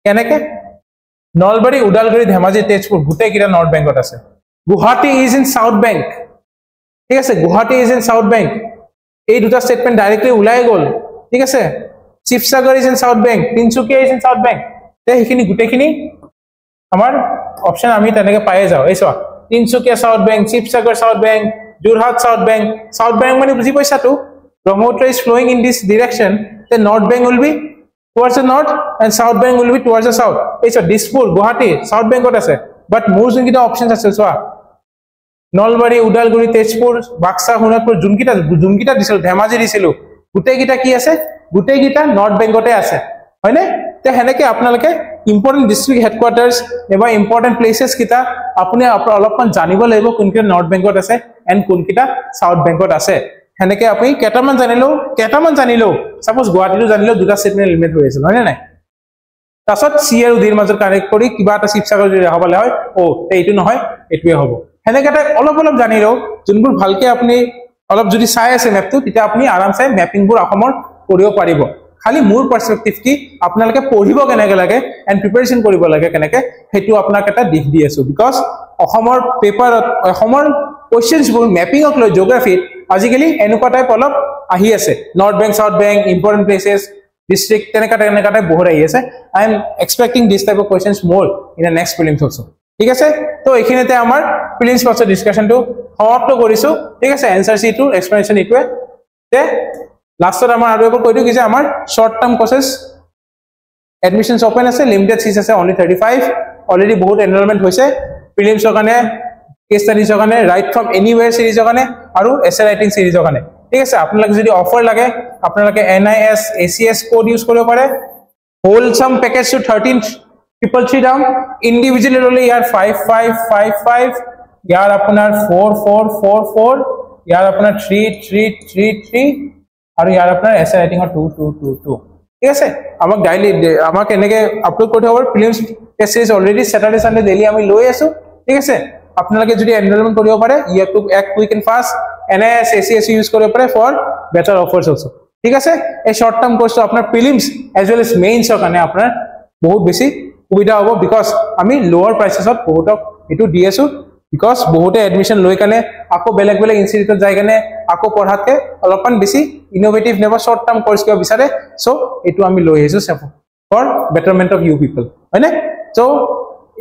কেনেকে? নলবাৰী ওদালগুৰি ধেমাজি তেজপুৰ গোটেইকেইটা নৰ্থ বেংকত আছে। Guwahati is in south bank ঠিক আছে? Guwahati is in south bank এই দুটা ষ্টেটমেণ্ট ডাইৰেক্টলি ওলাই গ'ল। ঠিক আছে? Sivasagar is in south bank Tinsukia is in south bank তে সেইখিনি গোটেইখিনি আমাৰ অপশ্যন আমি তেনেকে পায়ে যাওঁ। এই চোৱা Tinsukia south bank Sivasagar south bank Jorhat south bank south bank মানে বুজি পাইছাতো Brahmaputra is flowing in this direction তে north bank will be towards the north and south bank will be towards the south এই চোৱা Dispur Guwahati south বেংকত আছে বাট মোৰ যোনকেইটা option আছে চোৱা নলবাৰী ওদালগুৰি তেজপুৰ বাক্সা সোণাপুৰ যোনকেইটা যোনকেইটা দিছিলো ধেমাজি দিছিলো গোটেইকেইটা কি আছে? গোটেইকেইটা নৰ্থ বেংকতে আছে। হয়নে? তে সেনেকে আপোনালোকে ইম্পৰ্টেণ্ট ডিষ্ট্ৰিক্ট হেডকোৱাৰ্টাৰ্ছ নাইবা ইম্পৰ্টেণ্ট প্লেচেছ কেইটা আপুনি অলপমান জানিব লাগিব কোনকেইটা নৰ্থ বেংকত আছে এণ্ড কোনকেইটা চাউথ বেংকত আছে। সেনেকে আপুনি কেইটামান জানিলেও কেইটামান জানিলেও চাপ'জ গুৱাহাটীতো জানিলেও দুটা ষ্টেটমেণ্ট এলিমেণ্ট হৈ আছিল হয়নে নাই? তাৰপাছত চি আৰু ডিৰ মাজত কানেক্ট কৰি কিবা এটা শিৱসাগৰ দেখাবলৈ হয় অ' এইটো নহয় এইটোৱে হ'ব। সেনেকে এটা অলপ অলপ জানিলেও যোনবোৰ ভালকে আপুনি অলপ যদি চাই আছে মেপটো তেতিয়া আপুনি আৰামছে মেপিংবোৰ অসমৰ কৰিব পাৰিব। খালি মোৰ পাৰ্চপেক্টিভ কি আপোনালোকে পঢ়িব কেনেকে লাগে এণ্ড প্ৰিপেৰেশ্যন কৰিব লাগে কেনেকে সেইটো আপোনাক এটা দিশ দি আছো। বিকজ অসমৰ পেপাৰত অসমৰ কুৱেশ্যনছবোৰ মেপিঙক লৈ জিঅ'গ্ৰাফীত আজিকালি এনেকুৱা টাইপ অলপ আহি আছে। North bank south bank important places district তেনেকুৱা তেনেকুৱা টাইপ বহুত আহি আছে। I am expecting this type of questions মোৰ in the next prelims also' ঠিক আছে? তো এইখিনিতে আমাৰ ফিলিমছ পাছৰ ডিছকাশ্যনটো সমাপ্ত কৰিছোঁ। ঠিক আছে? এনচাৰ চিটোৰ এক্সপ্লেনেশ্যন এইটোৱে। তে লাষ্টত আমাৰ আৰু এবাৰ কৈ দিওঁ কি যে আমাৰ short term courses admissions open আছে লিমিটেড চিট আছে অনলি থাৰ্টি ফাইভ অলৰেডি বহুত এনৰলমেণ্ট হৈছে ফিলিমছৰ কাৰণে কেছ ষ্টাডিজৰ কাৰণে ৰাইট ফ্ৰম এনিৱেৰ চিৰিজৰ কাৰণে আৰু এছ ৰাইটিং চিৰিজৰ কাৰণে। ঠিক আছে আপোনালোকে যদি অফাৰ লাগে আপোনালোকে N I S A C S code use কৰিব পাৰে। Wholesome package two thirteen triple three down individually ল'লে ইয়াৰ ফাইভ ফাইভ ফাইভ ফাইভ ইয়াৰ আপোনাৰ ফ'ৰ ফ'ৰ ফ'ৰ ফ'ৰ ইয়াৰ আপোনাৰ থ্ৰী থ্ৰী থ্ৰী থ্ৰী আৰু ইয়াৰ আপোনাৰ এছ এ ৰাইটিঙৰ টু টু টু টু ঠিক আছে? আমাক ডাইলি আমাক এনেকৈ আপলোড কৰি থ'ব prelims series already Saturday Sunday daily আমি লৈ আছোঁ। ঠিক আছে? আপোনালোকে যদি এনৰলমেণ্ট কৰিব পাৰে ইয়াতো এক কুইক এণ্ড ফাষ্ট এনে S A C S use কৰিব পাৰে ফৰ বেটাৰ অফাৰ্ছ অলছ' ঠিক আছে? এই শ্বৰ্ট টাৰ্ম কৰ্চটো আপোনাৰ ফিলিমছ এজ ৱেল এজ মেইনছৰ কাৰণে আপোনাৰ বহুত বেছি সুবিধা হ'ব বিকজ আমি লোৱাৰ প্ৰাইচেছত বহুতক এইটো দি আছোঁ। বিকজ বহুতে এডমিশ্যন লৈ কেনে আকৌ বেলেগ বেলেগ ইনষ্টিটিউটত যাই কেনে আকৌ পঢ়াতকৈ অলপমান বেছি ইন'ভেটিভ নাইবা শ্বৰ্ট টাৰ্ম কৰ্চ কিবা বিচাৰে চ' এইটো আমি লৈ আহিছোঁ for betterment of you people হয়নে চ'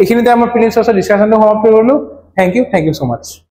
এইখিনিতে আমাৰ ফিলিমছ ডিছকাশ্যনটো সমাপ্ত কৰিলোঁ Thank you. Thank you so much.